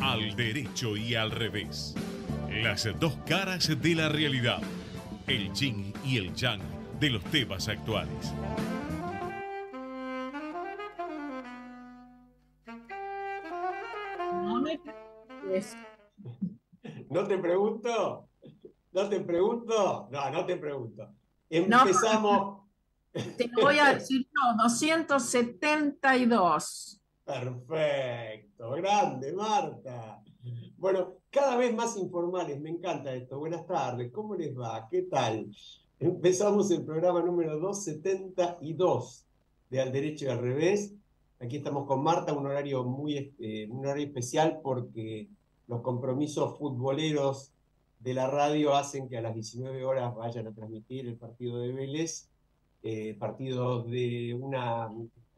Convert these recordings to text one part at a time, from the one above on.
Al derecho y al revés. Las dos caras de la realidad. El yin y el yang de los temas actuales. No te pregunto, no te pregunto, no, no te pregunto. Empezamos. Te voy a decir, no, 272. Perfecto, grande, Marta. Bueno, cada vez más informales, me encanta esto. Buenas tardes, ¿cómo les va? ¿Qué tal? Empezamos el programa número 272 de Al Derecho y al Revés. Aquí estamos con Marta, un horario muy este, un horario especial porque los compromisos futboleros de la radio hacen que a las 19 horas vayan a transmitir el partido de Vélez, eh, partido de una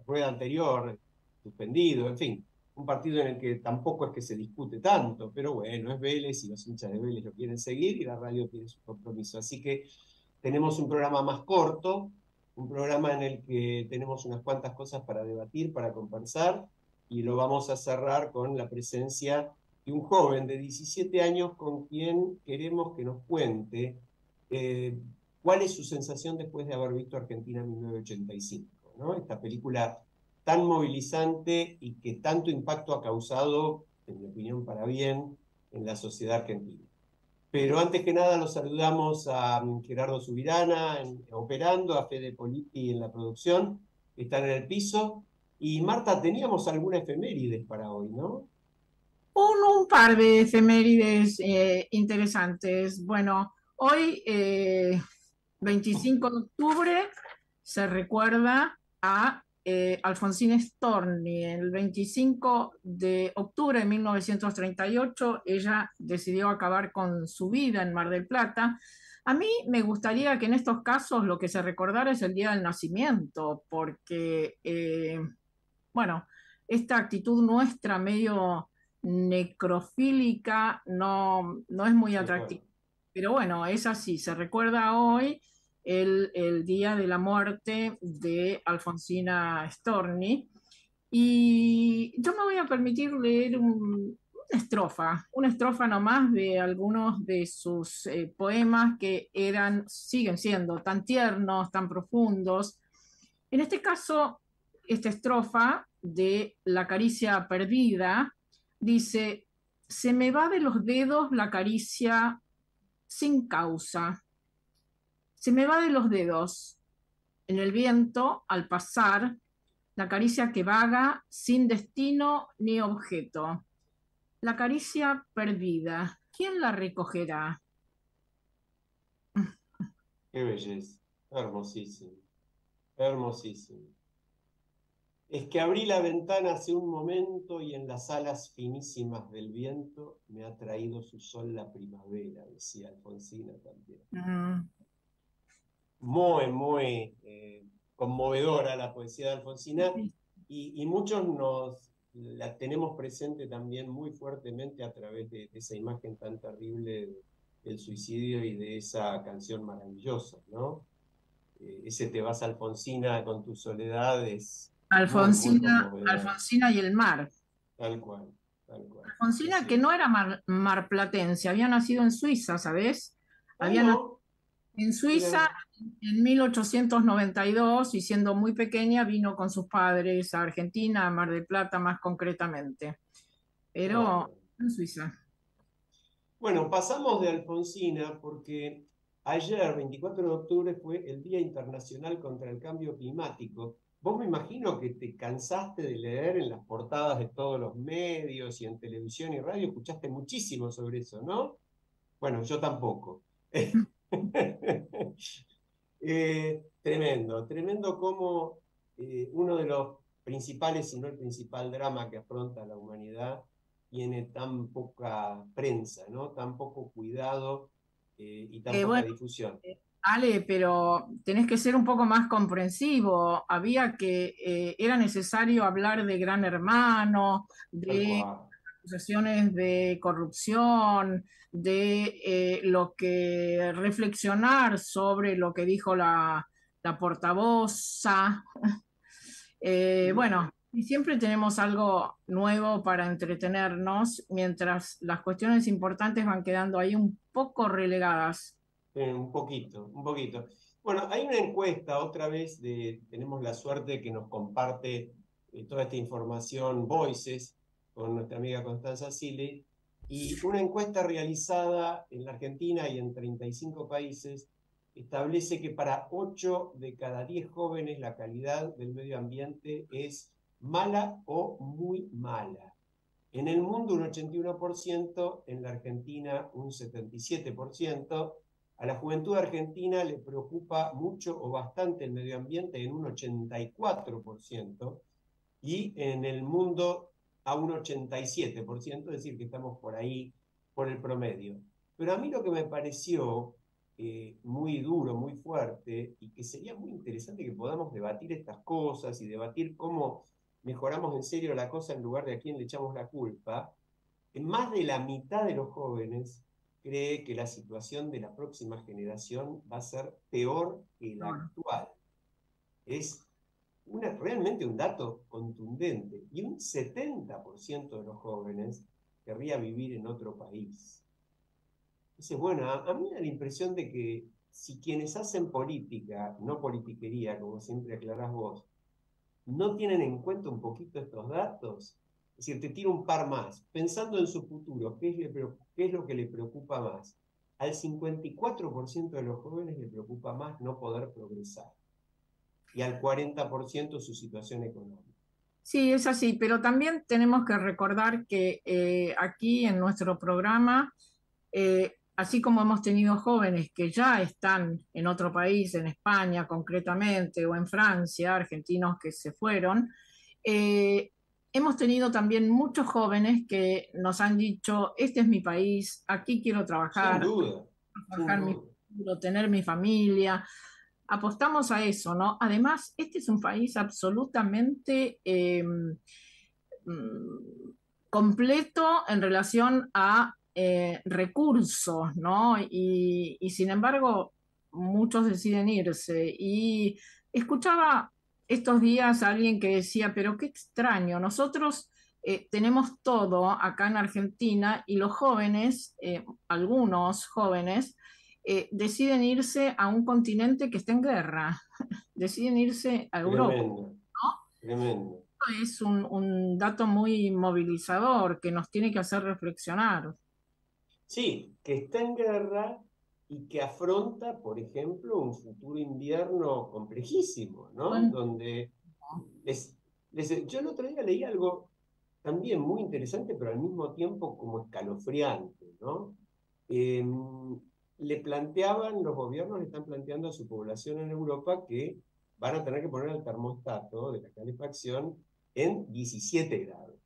rueda anterior, suspendido, en fin, un partido en el que tampoco es que se discute tanto, pero bueno, es Vélez y los hinchas de Vélez lo quieren seguir y la radio tiene su compromiso. Así que tenemos un programa más corto, un programa en el que tenemos unas cuantas cosas para debatir, para conversar, y lo vamos a cerrar con la presencia un joven de 17 años con quien queremos que nos cuente eh, cuál es su sensación después de haber visto Argentina en 1985, ¿no? Esta película tan movilizante y que tanto impacto ha causado, en mi opinión, para bien en la sociedad argentina. Pero antes que nada los saludamos a mm, Gerardo Subirana operando, a Fede Politi en la producción, que están en el piso. Y Marta, teníamos alguna efemérides para hoy, ¿no? un, par de efemérides eh, interesantes. Bueno, hoy, 25 eh, de octubre, se recuerda a eh, Alfonsín Storni. El 25 de octubre de 1938, ella decidió acabar con su vida en Mar del Plata. A mí me gustaría que en estos casos lo que se recordara es el día del nacimiento, porque, bueno, esta actitud nuestra medio necrofílica no, no es muy atractiva. Pero bueno, es así, se recuerda hoy el, día de la muerte de Alfonsina Storni. Y yo me voy a permitir leer una estrofa, una estrofa nomás de algunos de sus eh, poemas que eran, siguen siendo tan tiernos, tan profundos. En este caso, esta estrofa de La caricia perdida, dice, se me va de los dedos la caricia sin causa. Se me va de los dedos. En el viento, al pasar, la caricia que vaga sin destino ni objeto. La caricia perdida. ¿Quién la recogerá? Qué belleza. Hermosísimo. Hermosísimo. Es que abrí la ventana hace un momento y en las alas finísimas del viento me ha traído su sol la primavera, decía Alfonsina también. Muy, muy eh, conmovedora la poesía de Alfonsina y, muchos nos la tenemos presente también muy fuertemente a través de, esa imagen tan terrible del suicidio y de esa canción maravillosa, ¿no? Eh, ese Te vas Alfonsina con tus soledades Alfonsina, Alfonsina y el mar. Tal cual, Alfonsina que no era mar, marplatense, había nacido en Suiza, ¿sabes? Había en Suiza en 1892 y siendo muy pequeña vino con sus padres a Argentina, a Mar del Plata más concretamente. Pero en Suiza. Bueno, pasamos de Alfonsina porque ayer, 24 de octubre, fue el Día Internacional contra el Cambio Climático Vos me imagino que te cansaste de leer en las portadas de todos los medios y en televisión y radio, escuchaste muchísimo sobre eso, ¿no? Bueno, yo tampoco. Eh, tremendo, tremendo como eh, uno de los principales, si no el principal drama que afronta la humanidad, tiene tan poca prensa, ¿no? Tan poco cuidado eh, y tan poca difusión. Ale, pero tenés que ser un poco más comprensivo. Había que, eh, era necesario hablar de gran hermano, de acusaciones de corrupción, de eh, lo que reflexionar sobre lo que dijo la, la portavoza. Eh, bueno, y siempre tenemos algo nuevo para entretenernos, mientras las cuestiones importantes van quedando ahí un poco relegadas. Un poquito, un poquito. Bueno, hay una encuesta, otra vez, de, tenemos la suerte que nos comparte eh, toda esta información Voices con nuestra amiga Constanza Sile, y una encuesta realizada en la Argentina y en 35 países establece que para 8 de cada 10 jóvenes la calidad del medio ambiente es mala o muy mala. En el mundo un 81%, en la Argentina un 77%. A la juventud argentina le preocupa mucho o bastante el medio ambiente en un 84% y en el mundo a un 87%, es decir, que estamos por ahí, por el promedio. Pero a mí lo que me pareció eh, muy duro, muy fuerte, y que sería muy interesante que podamos debatir estas cosas y debatir cómo mejoramos en serio la cosa en lugar de a quién le echamos la culpa, más de la mitad de los jóvenes cree que la situación de la próxima generación va a ser peor que la actual. Es una, realmente un dato contundente. Y un 70% de los jóvenes querría vivir en otro país. Entonces, bueno, a, a, mí me da la impresión de que si quienes hacen política, no politiquería, como siempre aclarás vos, no tienen en cuenta un poquito estos datos, es decir, te tiro un par más, pensando en su futuro, ¿qué es, lo que le preocupa más? Al 54% de los jóvenes le preocupa más no poder progresar y al 40% su situación económica. Sí, es así, pero también tenemos que recordar que eh, aquí en nuestro programa eh, así como hemos tenido jóvenes que ya están en otro país, en España concretamente, o en Francia, argentinos que se fueron, eh, hemos tenido también muchos jóvenes que nos han dicho, este es mi país, aquí quiero trabajar, tener mi familia. Apostamos a eso, ¿no? Además, este es un país absolutamente em, mm, completo en relación a eh, recursos, ¿no? Y, sin embargo, muchos deciden irse. Y escuchaba estos días alguien que decía, pero qué extraño, nosotros eh, tenemos todo acá en Argentina y los jóvenes, eh, algunos jóvenes, deciden irse a un continente que está en guerra, deciden irse a Europa. Tremendo, Es un, un dato muy movilizador que nos tiene que hacer reflexionar. Sí, que está en guerra y que afronta, por ejemplo, un futuro invierno complejísimo, ¿no? Donde yo el otro día leí algo también muy interesante, pero al mismo tiempo como escalofriante, ¿no? Em, le planteaban, los gobiernos le están planteando a su población en Europa que van a tener que poner el termostato de la calefacción en 17 grados.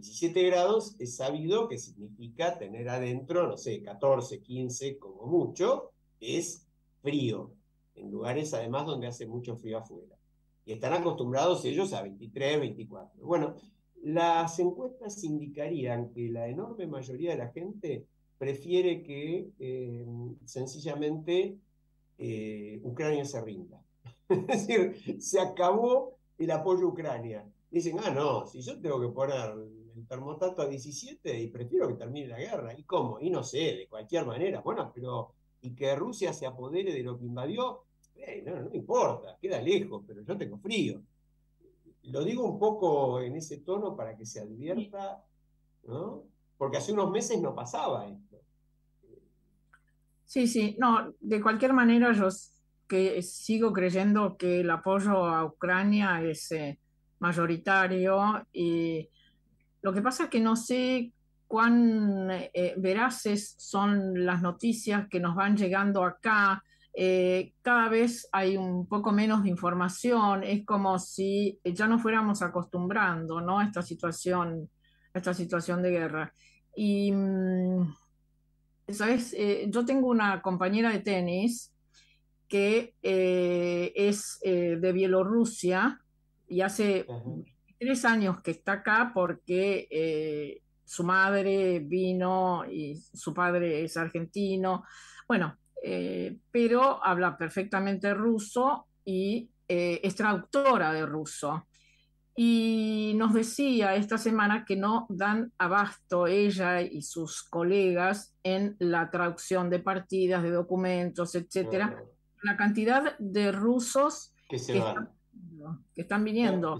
17 grados es sabido que significa tener adentro, no sé, 14, 15 como mucho, es frío, en lugares además donde hace mucho frío afuera. Y están acostumbrados ellos a 23, 24. Bueno, las encuestas indicarían que la enorme mayoría de la gente prefiere que eh, sencillamente eh, Ucrania se rinda. es decir, se acabó el apoyo a Ucrania. Dicen, ah, no, si yo tengo que poner el termostato a 17 y prefiero que termine la guerra. ¿Y cómo? Y no sé, de cualquier manera. Bueno, pero y que Rusia se apodere de lo que invadió, eh, no, no me importa, queda lejos, pero yo tengo frío. Lo digo un poco en ese tono para que se advierta, ¿no? Porque hace unos meses no pasaba esto. Sí, sí, no, de cualquier manera yo que sigo creyendo que el apoyo a Ucrania es eh, mayoritario y lo que pasa es que no sé cuán eh, veraces son las noticias que nos van llegando acá. Eh, cada vez hay un poco menos de información, es como si ya no fuéramos acostumbrando ¿no? a esta situación, esta situación de guerra. Y, mm, ¿sabes? Eh, yo tengo una compañera de tenis que es de Bielorrusia y hace tres años que está acá porque eh, su madre vino y su padre es argentino. Bueno, eh, pero habla perfectamente ruso y eh, es traductora de ruso. Y nos decía esta semana que no dan abasto ella y sus colegas en la traducción de partidas, de documentos, etcétera. La cantidad de rusos que, Están, que están viniendo.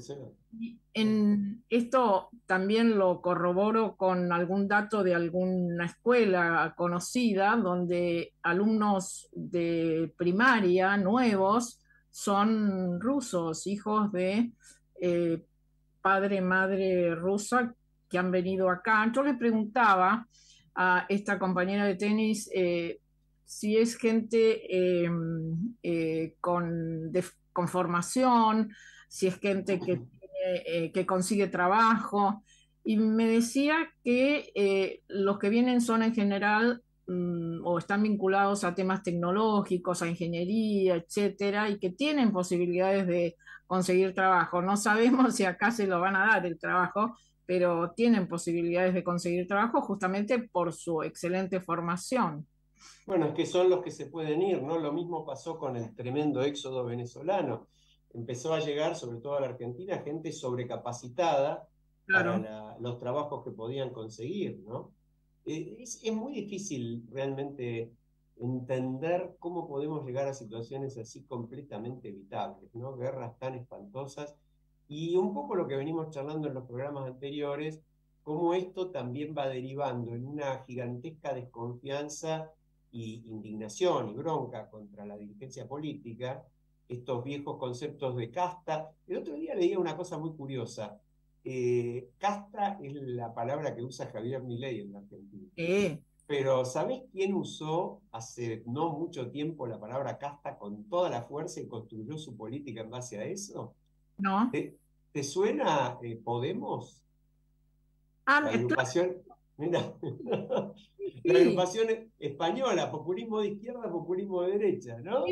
En esto también lo corroboro con algún dato de alguna escuela conocida donde alumnos de primaria nuevos son rusos, hijos de eh, padre, madre rusa que han venido acá. Yo le preguntaba a esta compañera de tenis eh, si es gente em, eh, con, con formación, si es gente que eh, que consigue trabajo. Y me decía que eh, los que vienen son en general mm, o están vinculados a temas tecnológicos, a ingeniería, etcétera, y que tienen posibilidades de conseguir trabajo. No sabemos si acá se lo van a dar el trabajo, pero tienen posibilidades de conseguir trabajo justamente por su excelente formación. Bueno, es que son los que se pueden ir, ¿no? Lo mismo pasó con el tremendo éxodo venezolano empezó a llegar, sobre todo a la Argentina, gente sobrecapacitada para los trabajos que podían conseguir, ¿no? Eh, es, muy difícil realmente entender cómo podemos llegar a situaciones así completamente evitables, ¿no? Guerras tan espantosas. Y un poco lo que venimos charlando en los programas anteriores, cómo esto también va derivando en una gigantesca desconfianza y indignación y bronca contra la dirigencia política, estos viejos conceptos de casta. El otro día leía una cosa muy curiosa. Eh, casta es la palabra que usa Javier Milei en la Argentina. Pero ¿sabés quién usó hace no mucho tiempo la palabra casta con toda la fuerza y construyó su política en base a eso? No. ¿Te, suena eh, Podemos? Ah, la agrupación, mira, agrupación española, populismo de izquierda, populismo de derecha, ¿no?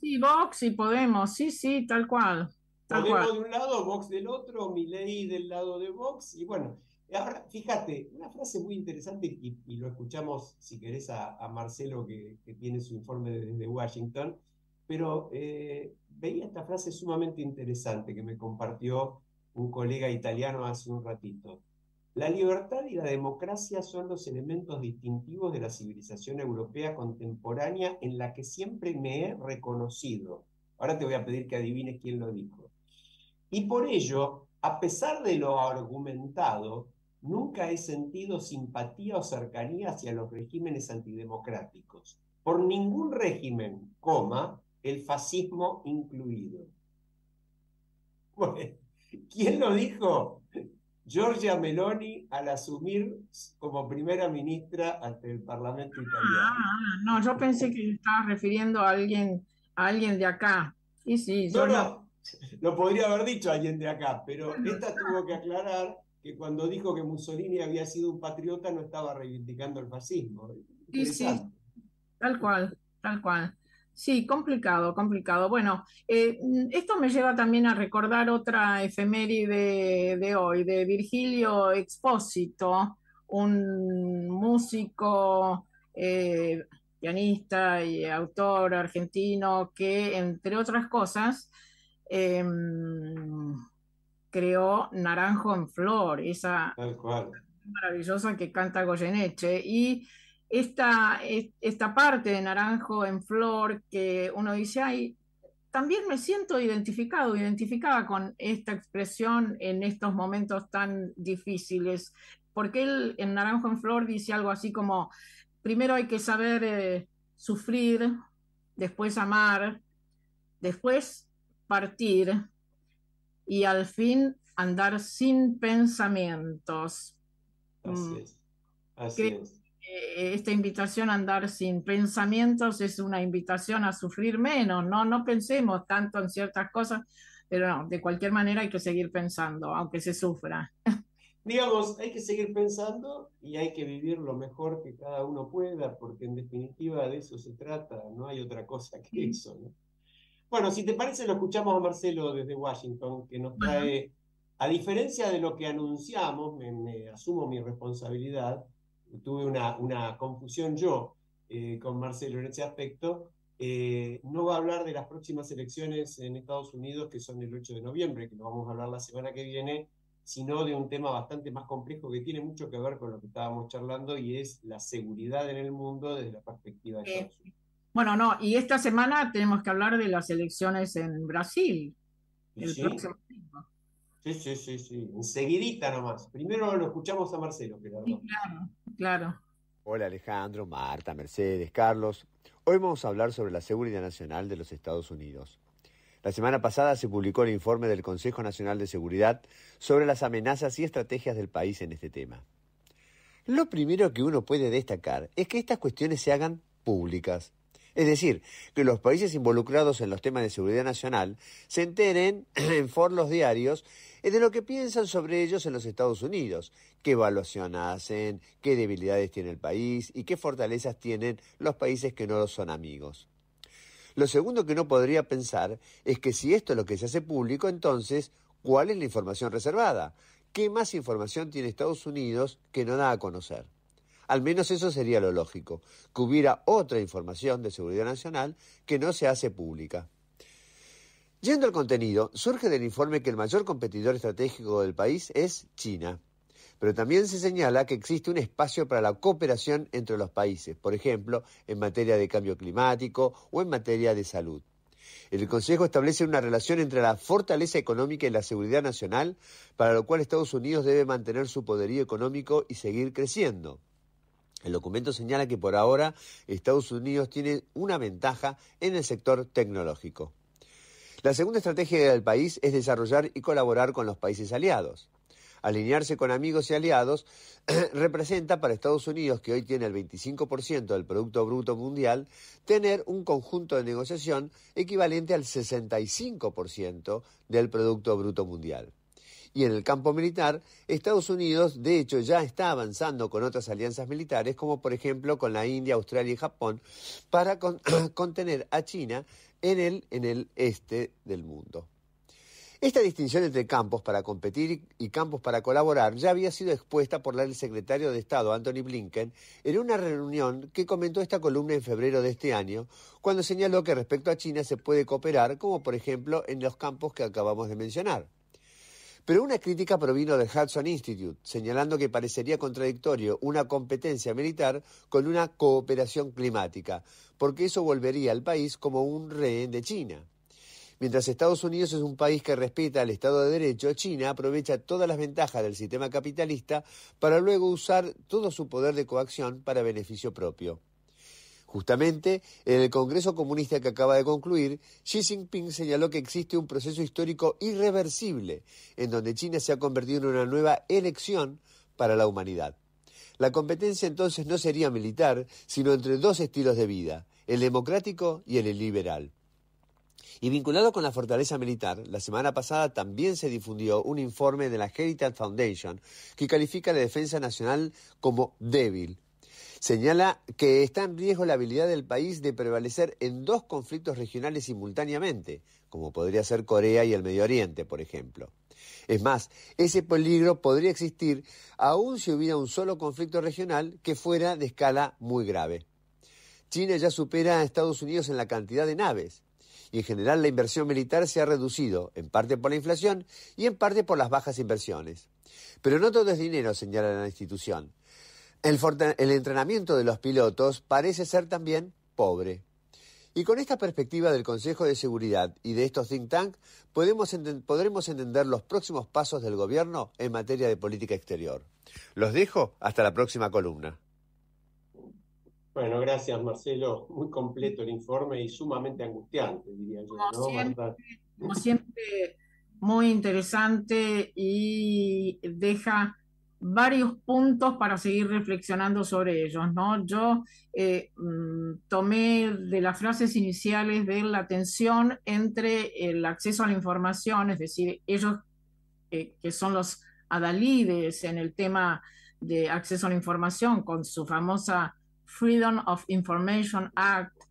Sí, Vox y Podemos, sí, sí, tal cual. Podemos de un lado, Vox del otro, Milei del lado de Vox, y bueno, ahora fíjate, una frase muy interesante, y, lo escuchamos, si querés, a, Marcelo, que, tiene su informe desde Washington, pero eh, veía esta frase sumamente interesante que me compartió un colega italiano hace un ratito. La libertad y la democracia son los elementos distintivos de la civilización europea contemporánea en la que siempre me he reconocido. Ahora te voy a pedir que adivines quién lo dijo. Y por ello, a pesar de lo argumentado, nunca he sentido simpatía o cercanía hacia los regímenes antidemocráticos. Por ningún régimen, coma, el fascismo incluido. ¿quién lo dijo? Giorgia Meloni al asumir como primera ministra ante el Parlamento italiano. Ah, no, yo pensé que estaba refiriendo a alguien, a alguien de acá. Sí, sí, no, no, lo podría haber dicho alguien de acá, pero esta tuvo que aclarar que cuando dijo que Mussolini había sido un patriota no estaba reivindicando el fascismo. Sí, sí, tal cual, tal cual. Sí, complicado, complicado. Bueno, eh, esto me lleva también a recordar otra efeméride de, hoy, de Virgilio Expósito, un músico, eh, pianista y autor argentino que, entre otras cosas, em, creó Naranjo en Flor, esa maravillosa que canta Goyeneche. Y esta, esta parte de naranjo en flor que uno dice, ay, también me siento identificado, identificada con esta expresión en estos momentos tan difíciles, porque él en Naranjo en Flor dice algo así como, primero hay que saber eh, sufrir, después amar, después partir y al fin andar sin pensamientos. Así mm, es. Así es. Eh, esta invitación a andar sin pensamientos es una invitación a sufrir menos, no, no pensemos tanto en ciertas cosas, pero no, de cualquier manera hay que seguir pensando, aunque se sufra. Digamos, hay que seguir pensando y hay que vivir lo mejor que cada uno pueda, porque en definitiva de eso se trata, no hay otra cosa que eso. Bueno, si te parece, lo escuchamos a Marcelo desde Washington, que nos trae, a diferencia de lo que anunciamos, me asumo mi responsabilidad, tuve una, una confusión yo eh, con Marcelo en ese aspecto, eh, no va a hablar de las próximas elecciones en Estados Unidos, que son el 8 de noviembre, que lo vamos a hablar la semana que viene, sino de un tema bastante más complejo que tiene mucho que ver con lo que estábamos charlando y es la seguridad en el mundo desde la perspectiva de Estados Unidos. Bueno, no, y esta semana tenemos que hablar de las elecciones en Brasil. El sí? próximo Sí, sí, sí, sí. Enseguidita nomás. Primero lo escuchamos a Marcelo, Gerardo. Sí, claro, claro. Hola Alejandro, Marta, Mercedes, Carlos. Hoy vamos a hablar sobre la seguridad nacional de los Estados Unidos. La semana pasada se publicó el informe del Consejo Nacional de Seguridad sobre las amenazas y estrategias del país en este tema. Lo primero que uno puede destacar es que estas cuestiones se hagan públicas. Es decir, que los países involucrados en los temas de seguridad nacional se enteren en foros diarios de lo que piensan sobre ellos en los Estados Unidos, qué evaluación hacen, qué debilidades tiene el país y qué fortalezas tienen los países que no son amigos. Lo segundo que no podría pensar es que si esto es lo que se hace público, entonces, ¿cuál es la información reservada? ¿Qué más información tiene Estados Unidos que no da a conocer? Al menos eso sería lo lógico, que hubiera otra información de seguridad nacional que no se hace pública. Yendo al contenido, surge del informe que el mayor competidor estratégico del país es China. Pero también se señala que existe un espacio para la cooperación entre los países, por ejemplo, en materia de cambio climático o en materia de salud. El Consejo establece una relación entre la fortaleza económica y la seguridad nacional, para lo cual Estados Unidos debe mantener su poderío económico y seguir creciendo. El documento señala que por ahora Estados Unidos tiene una ventaja en el sector tecnológico. La segunda estrategia del país es desarrollar y colaborar con los países aliados. Alinearse con amigos y aliados representa para Estados Unidos, que hoy tiene el 25% del Producto Bruto Mundial, tener un conjunto de negociación equivalente al 65% del Producto Bruto Mundial. Y en el campo militar, Estados Unidos, de hecho, ya está avanzando con otras alianzas militares, como por ejemplo con la India, Australia y Japón, para con contener a China en el, en el este del mundo. Esta distinción entre campos para competir y campos para colaborar ya había sido expuesta por el secretario de Estado Anthony Blinken en una reunión que comentó esta columna en febrero de este año, cuando señaló que respecto a China se puede cooperar, como por ejemplo en los campos que acabamos de mencionar. Pero una crítica provino del Hudson Institute, señalando que parecería contradictorio una competencia militar con una cooperación climática, porque eso volvería al país como un rehén de China. Mientras Estados Unidos es un país que respeta el Estado de Derecho, China aprovecha todas las ventajas del sistema capitalista para luego usar todo su poder de coacción para beneficio propio. Justamente, en el Congreso Comunista que acaba de concluir, Xi Jinping señaló que existe un proceso histórico irreversible, en donde China se ha convertido en una nueva elección para la humanidad. La competencia entonces no sería militar, sino entre dos estilos de vida, el democrático y el liberal. Y vinculado con la fortaleza militar, la semana pasada también se difundió un informe de la Heritage Foundation que califica la defensa nacional como débil. Señala que está en riesgo la habilidad del país de prevalecer en dos conflictos regionales simultáneamente, como podría ser Corea y el Medio Oriente, por ejemplo. Es más, ese peligro podría existir aun si hubiera un solo conflicto regional que fuera de escala muy grave. China ya supera a Estados Unidos en la cantidad de naves y en general la inversión militar se ha reducido, en parte por la inflación y en parte por las bajas inversiones. Pero no todo es dinero, señala la institución. El, el entrenamiento de los pilotos parece ser también pobre. Y con esta perspectiva del Consejo de Seguridad y de estos think tanks, podemos ent podremos entender los próximos pasos del gobierno en materia de política exterior. Los dejo hasta la próxima columna. Bueno, gracias Marcelo. Muy completo el informe y sumamente angustiante, diría yo. Como, ¿no, siempre, Marta? como siempre, muy interesante y deja varios puntos para seguir reflexionando sobre ellos, ¿no? Yo eh, mm, tomé de las frases iniciales de la tensión entre el acceso a la información, es decir, ellos eh, que son los adalides en el tema de acceso a la información con su famosa Freedom of Information Act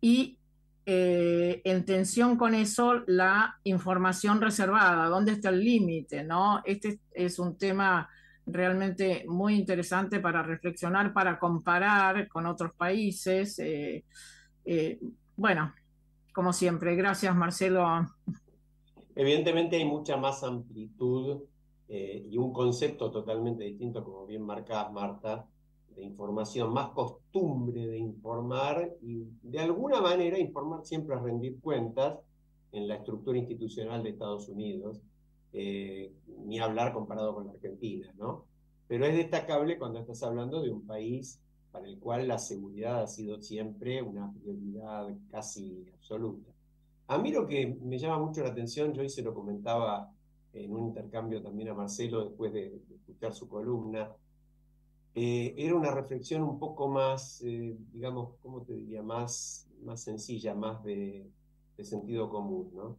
y eh, en tensión con eso la información reservada, ¿dónde está el límite? ¿no? Este es un tema realmente muy interesante para reflexionar, para comparar con otros países. Eh, eh, bueno, como siempre, gracias Marcelo. Evidentemente hay mucha más amplitud eh, y un concepto totalmente distinto, como bien marcás, Marta, de información, más costumbre de informar y de alguna manera informar siempre a rendir cuentas en la estructura institucional de Estados Unidos, eh, ni hablar comparado con la Argentina, ¿no? Pero es destacable cuando estás hablando de un país para el cual la seguridad ha sido siempre una prioridad casi absoluta. A mí lo que me llama mucho la atención, yo hoy se lo comentaba en un intercambio también a Marcelo después de, escuchar su columna, eh, era una reflexión un poco más, eh, digamos, ¿cómo te diría? Más, más sencilla, más de, de sentido común, ¿no?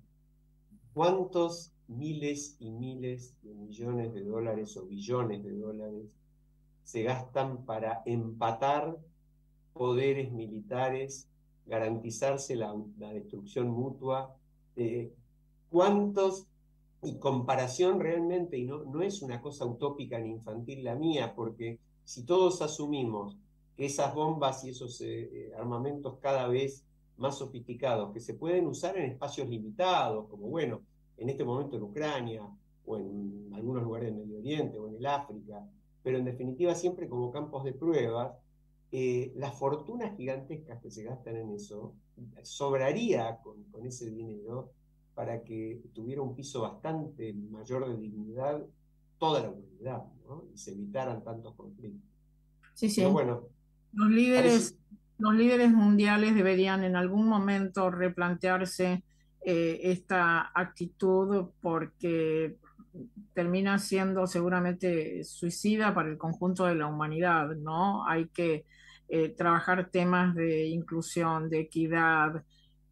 ¿Cuántos miles y miles de millones de dólares o billones de dólares se gastan para empatar poderes militares garantizarse la, destrucción mutua. Eh, ¿Cuántos, y comparación realmente, y no, no es una cosa utópica ni infantil la mía, porque si todos asumimos que esas bombas y esos eh, eh, armamentos cada vez más sofisticados, que se pueden usar en espacios limitados, como bueno, en este momento en Ucrania, o en algunos lugares del Medio Oriente, o en el África, pero en definitiva siempre como campos de pruebas, eh, las fortunas gigantescas que se gastan en eso, sobraría con, con, ese dinero para que tuviera un piso bastante mayor de dignidad toda la humanidad, ¿no? y se evitaran tantos conflictos. Sí, sí. bueno, los líderes, los líderes mundiales deberían en algún momento replantearse eh, esta actitud porque termina siendo seguramente suicida para el conjunto de la humanidad, ¿no? Hay que eh, trabajar temas de inclusión, de equidad,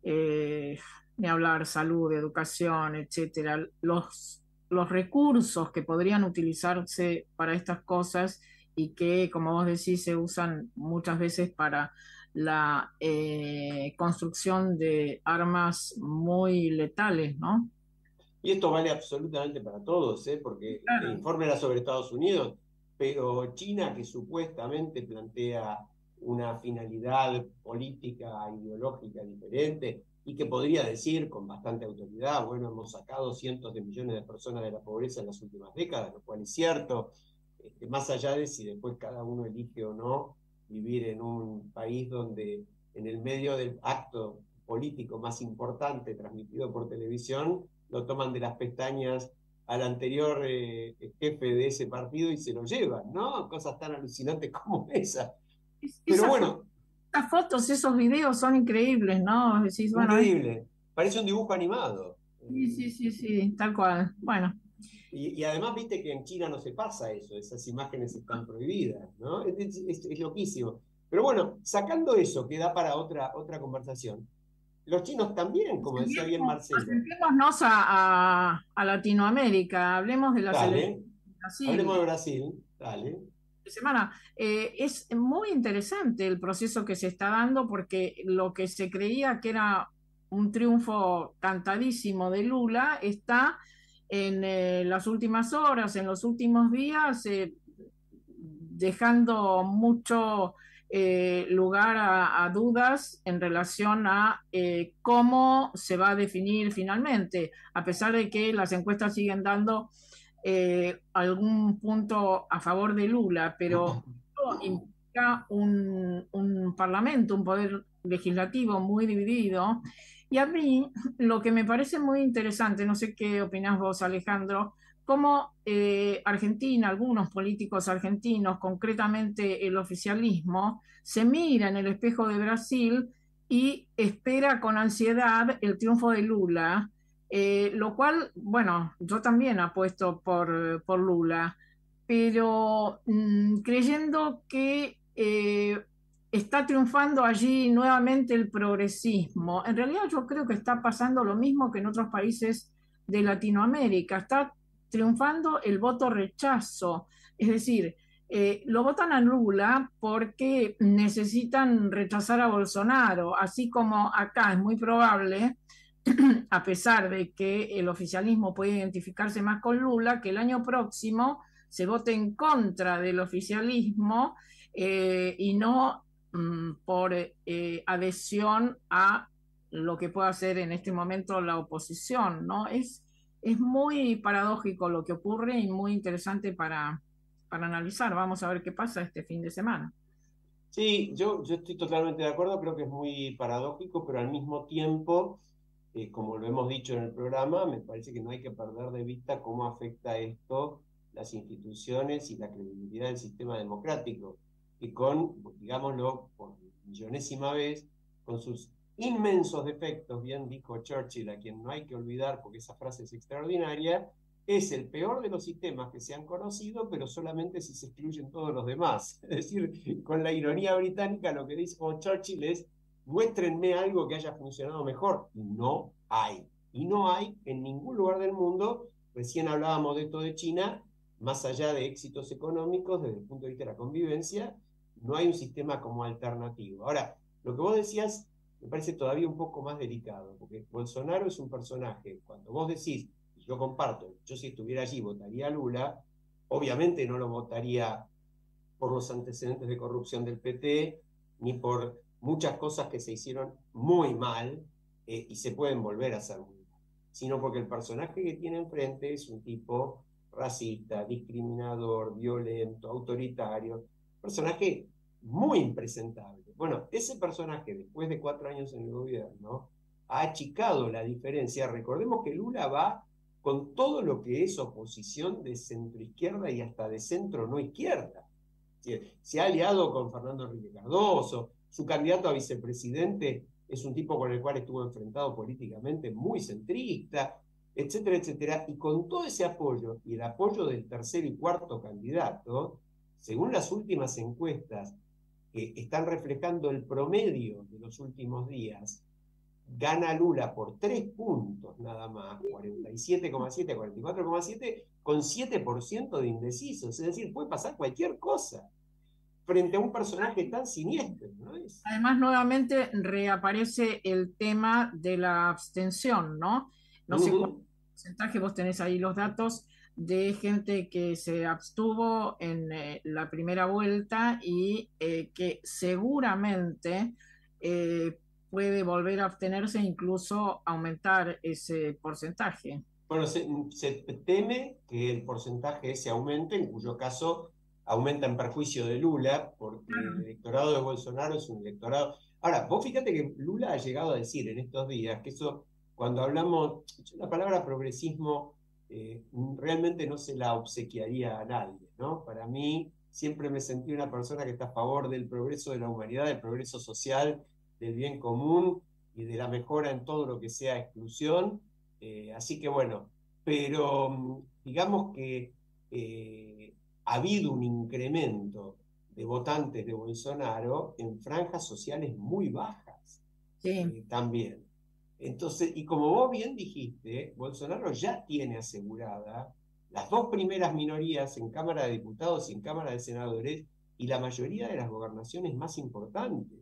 eh, ni hablar salud, educación, etcétera. Los, los recursos que podrían utilizarse para estas cosas y que, como vos decís, se usan muchas veces para la eh, construcción de armas muy letales, ¿no? Y esto vale absolutamente para todos, ¿eh? porque el informe era sobre Estados Unidos, pero China, que supuestamente plantea una finalidad política, ideológica diferente, y que podría decir con bastante autoridad, bueno, hemos sacado cientos de millones de personas de la pobreza en las últimas décadas, lo cual es cierto, este, más allá de si después cada uno elige o no vivir en un país donde en el medio del acto político más importante transmitido por televisión, lo toman de las pestañas al anterior eh, jefe de ese partido y se lo llevan, ¿no? Cosas tan alucinantes como esa. Pero bueno. Las fotos, esos videos son increíbles, ¿no? Increíble. Parece un dibujo animado. Sí, sí, sí, sí, tal cual. Bueno. Y, además, viste que en China no se pasa eso, esas imágenes están prohibidas, ¿no? Es, es, loquísimo. Pero bueno, sacando eso, que da para otra, otra conversación, los chinos también, como decía bien Marcelo. Acerquémonos a, a, Latinoamérica, hablemos de la Brasil. Hablemos de Brasil, dale. Semana. Eh, es muy interesante el proceso que se está dando porque lo que se creía que era un triunfo cantadísimo de Lula está en eh, las últimas horas, en los últimos días, eh, dejando mucho eh, lugar a, dudas en relación a cómo se va a definir finalmente, a pesar de que las encuestas siguen dando algún punto a favor de Lula, pero implica un, un parlamento, un poder legislativo muy dividido. Y a mí lo que me parece muy interesante, no sé qué opinás vos, Alejandro, cómo eh, Argentina, algunos políticos argentinos, concretamente el oficialismo, se mira en el espejo de Brasil y espera con ansiedad el triunfo de Lula, eh, lo cual, bueno, yo también apuesto por, por Lula, pero mm, creyendo que eh, está triunfando allí nuevamente el progresismo. En realidad yo creo que está pasando lo mismo que en otros países de Latinoamérica. Está triunfando el voto rechazo. Es decir, eh, lo votan a Lula porque necesitan rechazar a Bolsonaro, así como acá es muy probable, a pesar de que el oficialismo puede identificarse más con Lula, que el año próximo se vote en contra del oficialismo eh, y no mm, por eh, adhesión a lo que puede hacer en este momento la oposición, ¿no? Es, es muy paradójico lo que ocurre y muy interesante para, para analizar. Vamos a ver qué pasa este fin de semana. Sí, yo, yo estoy totalmente de acuerdo, creo que es muy paradójico, pero al mismo tiempo, eh, como lo hemos dicho en el programa, me parece que no hay que perder de vista cómo afecta esto las instituciones y la credibilidad del sistema democrático, y con, digámoslo por millonésima vez, con sus inmensos defectos, bien dijo Churchill, a quien no hay que olvidar porque esa frase es extraordinaria, es el peor de los sistemas que se han conocido, pero solamente si se excluyen todos los demás. Es decir, con la ironía británica lo que dice Churchill es, muéstrenme algo que haya funcionado mejor. No hay. Y no hay en ningún lugar del mundo, recién hablábamos de esto de China, más allá de éxitos económicos, desde el punto de vista de la convivencia, no hay un sistema como alternativo. Ahora, lo que vos decías me parece todavía un poco más delicado, porque Bolsonaro es un personaje, cuando vos decís, y yo comparto, yo si estuviera allí votaría a Lula, obviamente no lo votaría por los antecedentes de corrupción del PT, ni por muchas cosas que se hicieron muy mal eh, y se pueden volver a hacer muy mal, sino porque el personaje que tiene enfrente es un tipo racista, discriminador, violento, autoritario, personaje muy impresentable. Bueno, ese personaje, después de cuatro años en el gobierno, ha achicado la diferencia. Recordemos que Lula va con todo lo que es oposición de centro izquierda y hasta de centro no izquierda. Se ha aliado con Fernando Enrique Cardoso, su candidato a vicepresidente es un tipo con el cual estuvo enfrentado políticamente muy centrista, etcétera, etcétera. Y con todo ese apoyo y el apoyo del tercer y cuarto candidato, según las últimas encuestas que están reflejando el promedio de los últimos días, gana Lula por tres puntos nada más, 47,7 a 44,7, con 7% de indecisos. Es decir, puede pasar cualquier cosa frente a un personaje tan siniestro. Además, nuevamente reaparece el tema de la abstención, ¿no? No sé cuál porcentaje, vos tenés ahí los datos, de gente que se abstuvo en eh, la primera vuelta y eh, que seguramente eh, puede volver a abstenerse e incluso aumentar ese porcentaje. Bueno, se, teme que el porcentaje se aumente, en cuyo caso aumenta en perjuicio de Lula, porque el electorado de Bolsonaro es un electorado... Ahora, vos fíjate que Lula ha llegado a decir en estos días que eso, cuando hablamos, la palabra progresismo eh, realmente no se la obsequiaría a nadie, ¿no? Para mí siempre me sentí una persona que está a favor del progreso de la humanidad, del progreso social, del bien común y de la mejora en todo lo que sea exclusión. Eh, así que bueno, pero mm, digamos que eh, ha habido un incremento de votantes de Bolsonaro en franjas sociales muy bajas también. Entonces, y como vos bien dijiste, Bolsonaro ya tiene asegurada las dos primeras minorías en Cámara de Diputados y en Cámara de Senadores y la mayoría de las gobernaciones más importantes.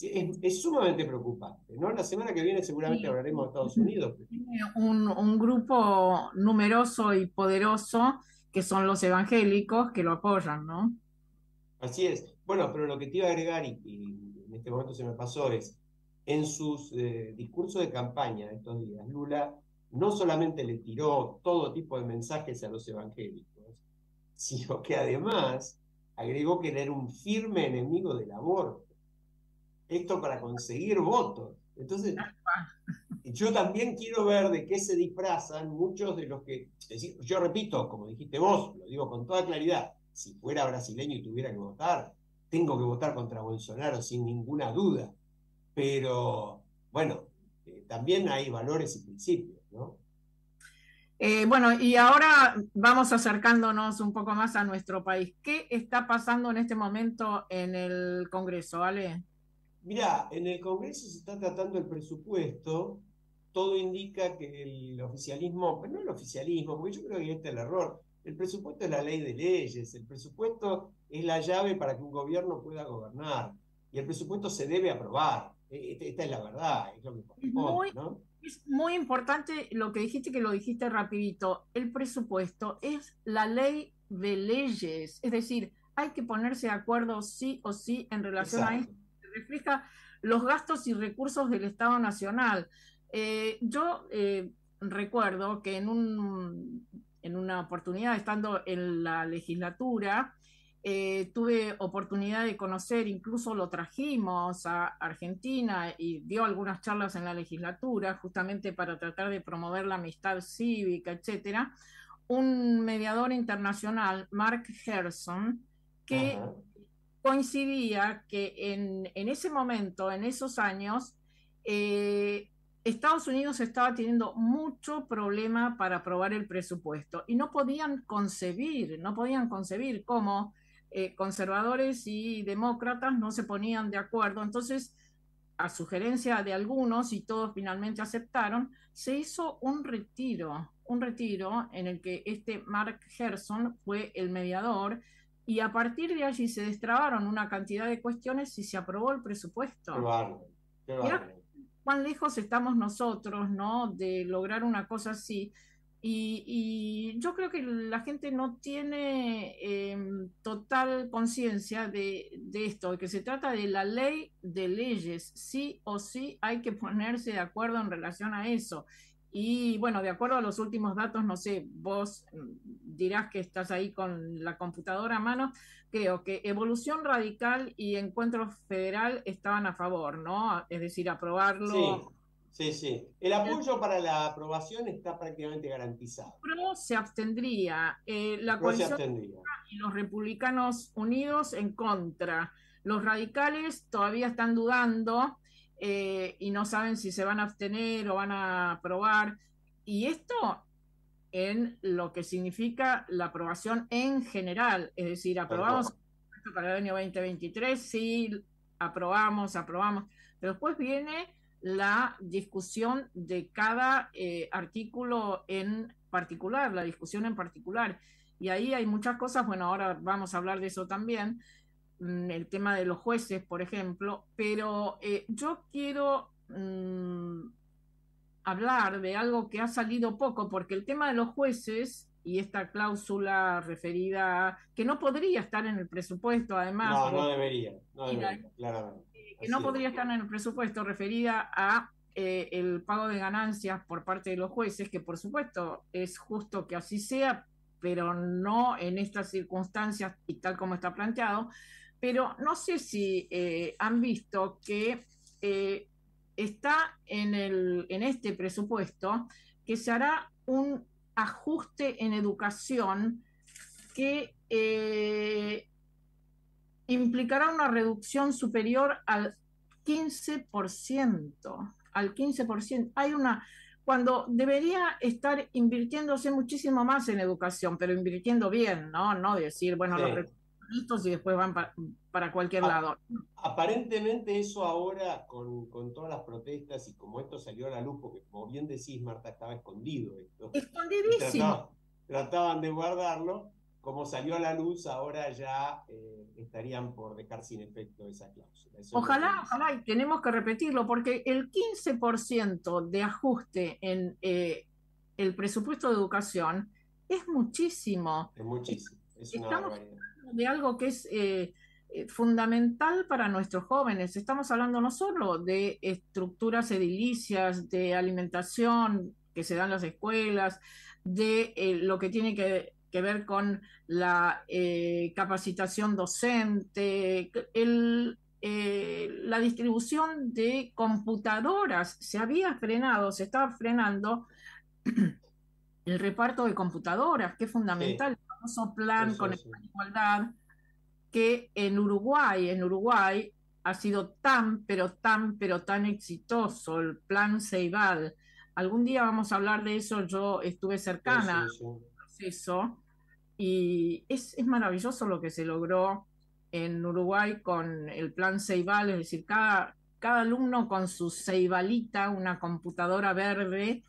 Es, sumamente preocupante, ¿no? La semana que viene seguramente hablaremos de Estados Unidos. Tiene un, un, grupo numeroso y poderoso que son los evangélicos que lo apoyan, ¿no? Así es. Bueno, pero lo que te iba a agregar, y, y en este momento se me pasó, es en sus eh, discursos de campaña de estos días, Lula no solamente le tiró todo tipo de mensajes a los evangélicos, sino que además agregó que era un firme enemigo del aborto. Esto para conseguir votos. Entonces, yo también quiero ver de qué se disfrazan muchos de los que, decir, yo repito, como dijiste vos, lo digo con toda claridad, si fuera brasileño y tuviera que votar, tengo que votar contra Bolsonaro sin ninguna duda pero bueno, eh, también hay valores y principios, ¿no? Eh, bueno, y ahora vamos acercándonos un poco más a nuestro país. ¿Qué está pasando en este momento en el Congreso, Ale? Mira, en el Congreso se está tratando el presupuesto. Todo indica que el oficialismo, pero no el oficialismo, porque yo creo que este es el error. El presupuesto es la ley de leyes, el presupuesto es la llave para que un gobierno pueda gobernar y el presupuesto se debe aprobar. E, esta es la verdad, es lo que muy, Es muy importante lo que dijiste, que lo dijiste rapidito. El presupuesto es la ley de leyes, es decir, hay que ponerse de acuerdo sí o sí en relación a esto. Refleja los gastos y recursos del Estado Nacional. Eh, yo eh, recuerdo que en, un, en una oportunidad, estando en la legislatura, eh, tuve oportunidad de conocer, incluso lo trajimos a Argentina y dio algunas charlas en la legislatura, justamente para tratar de promover la amistad cívica, etcétera, un mediador internacional, Mark Gerson, que coincidía que en, en, ese momento, en esos años, eh, Estados Unidos estaba teniendo mucho problema para aprobar el presupuesto y no podían concebir, no podían concebir cómo eh, conservadores y demócratas no se ponían de acuerdo. Entonces, a sugerencia de algunos, y todos finalmente aceptaron, se hizo un retiro, un retiro en el que este Mark Gerson fue el mediador y a partir de allí se destrabaron una cantidad de cuestiones y se aprobó el presupuesto. Qué cuán lejos estamos nosotros, ¿no? De lograr una cosa así. Y, yo creo que la gente no tiene em, total conciencia de, de, esto, de que se trata de la ley de leyes. Sí o sí hay que ponerse de acuerdo en relación a eso. Y bueno, de acuerdo a los últimos datos, no sé, vos mm, dirás que estás ahí con la computadora a mano, creo que Evolución Radical y Encuentro Federal estaban a favor, ¿no? Es decir, aprobarlo. Sí, sí, sí. El apoyo para la aprobación está prácticamente garantizado. Pro se abstendría. Eh, la coalición y los republicanos unidos en contra. Los radicales todavía están dudando eh, y no saben si se van a abstener o van a aprobar. Y esto en lo que significa la aprobación en general, es decir, aprobamos para el año 2023, sí, aprobamos, aprobamos, pero después viene la discusión de cada eh, artículo en particular, la discusión en particular. Y ahí hay muchas cosas, bueno, ahora vamos a hablar de eso también, Mm, el tema de los jueces, por ejemplo, pero eh, yo quiero mm, hablar de algo que ha salido poco, porque el tema de los jueces y esta cláusula referida, que no podría estar en el presupuesto, además. No, no debería, no debería, claramente. Que no podría estar en el presupuesto referida a eh, el pago de ganancias por parte de los jueces, que por supuesto es justo que así sea, pero no en estas circunstancias y tal como está planteado pero no sé si eh, han visto que eh, está en, el, en este presupuesto que se hará un ajuste en educación que eh, implicará una reducción superior al 15%, al 15%. Hay una, cuando debería estar invirtiéndose muchísimo más en educación, pero invirtiendo bien, ¿no? No decir, bueno, los y después van para, cualquier lado. Aparentemente eso ahora, con, todas las protestas y como esto salió a la luz, porque como bien decís, Marta, estaba escondido esto. Escondidísimo. Trataban, de guardarlo. Como salió a la luz, ahora ya eh, estarían por dejar sin efecto esa cláusula. ojalá, ojalá, y tenemos que repetirlo, porque el 15% de ajuste en eh, el presupuesto de educación es muchísimo. Es muchísimo. Es una barbaridad de algo que es eh, eh, fundamental para nuestros jóvenes. Estamos hablando no solo de estructuras edilicias, de alimentación que se dan en las escuelas, de eh, lo que tiene que, ver con la capacitación docente, la distribución de computadoras. Se había frenado, se estaba frenando el reparto de computadoras, que es fundamental plan con igualdad que en Uruguay, en Uruguay ha sido tan, pero tan, pero tan exitoso el plan Ceibal. Algún día vamos a hablar de eso, yo estuve cercana al proceso y es, es, maravilloso lo que se logró en Uruguay con el plan Ceibal, es decir, cada, cada alumno con su Ceibalita, una computadora verde,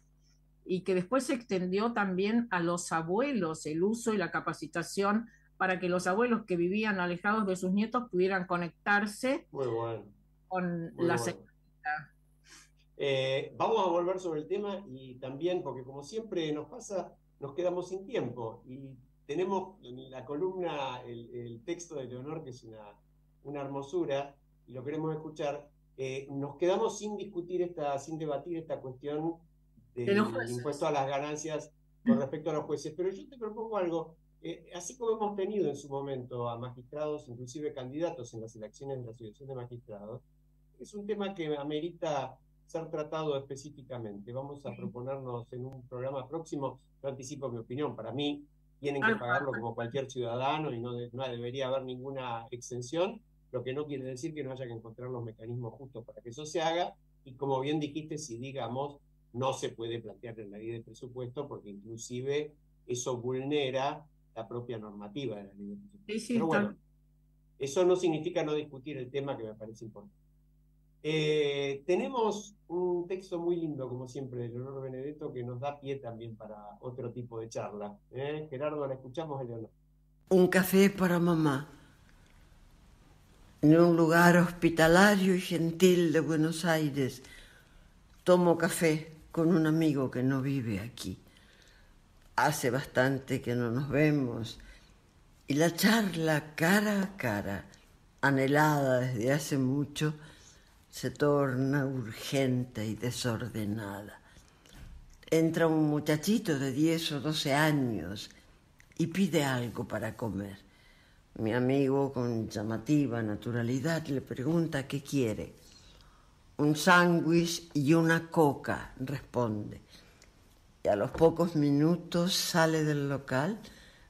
y que después se extendió también a los abuelos el uso y la capacitación para que los abuelos que vivían alejados de sus nietos pudieran conectarse con la eh, vamos a volver sobre el tema y también, porque como siempre nos pasa, nos quedamos sin tiempo y tenemos en la columna el, texto de Leonor, que es una, una hermosura, y lo queremos escuchar, eh, nos quedamos sin discutir esta, sin debatir esta cuestión del impuesto a las ganancias con respecto a los jueces. Pero yo te propongo algo, eh, así como hemos tenido en su momento a magistrados, inclusive candidatos en las elecciones de la Asociación de Magistrados, es un tema que amerita ser tratado específicamente. Vamos a proponernos en un programa próximo, yo anticipo mi opinión, para mí tienen que pagarlo como cualquier ciudadano y no, no debería haber ninguna exención, lo que no quiere decir que no haya que encontrar los mecanismos justos para que eso se haga. Y como bien dijiste, si digamos no se puede plantear en la ley de presupuesto porque inclusive eso vulnera la propia normativa de la ley de presupuesto. Pero bueno, eso no significa no discutir el tema que me parece importante. Eh, tenemos un texto muy lindo, como siempre, de Leonor Benedetto, que nos da pie también para otro tipo de charla. ¿Eh? Gerardo, la escuchamos, Leonor. Un café para mamá. En un lugar hospitalario y gentil de Buenos Aires, tomo café con un amigo que no vive aquí. Hace bastante que no nos vemos y la charla cara a cara, anhelada desde hace mucho, se torna urgente y desordenada. Entra un muchachito de 10 o 12 años y pide algo para comer. Mi amigo, con llamativa naturalidad, le pregunta qué quiere. Un sándwich y una coca, responde. Y a los pocos minutos sale del local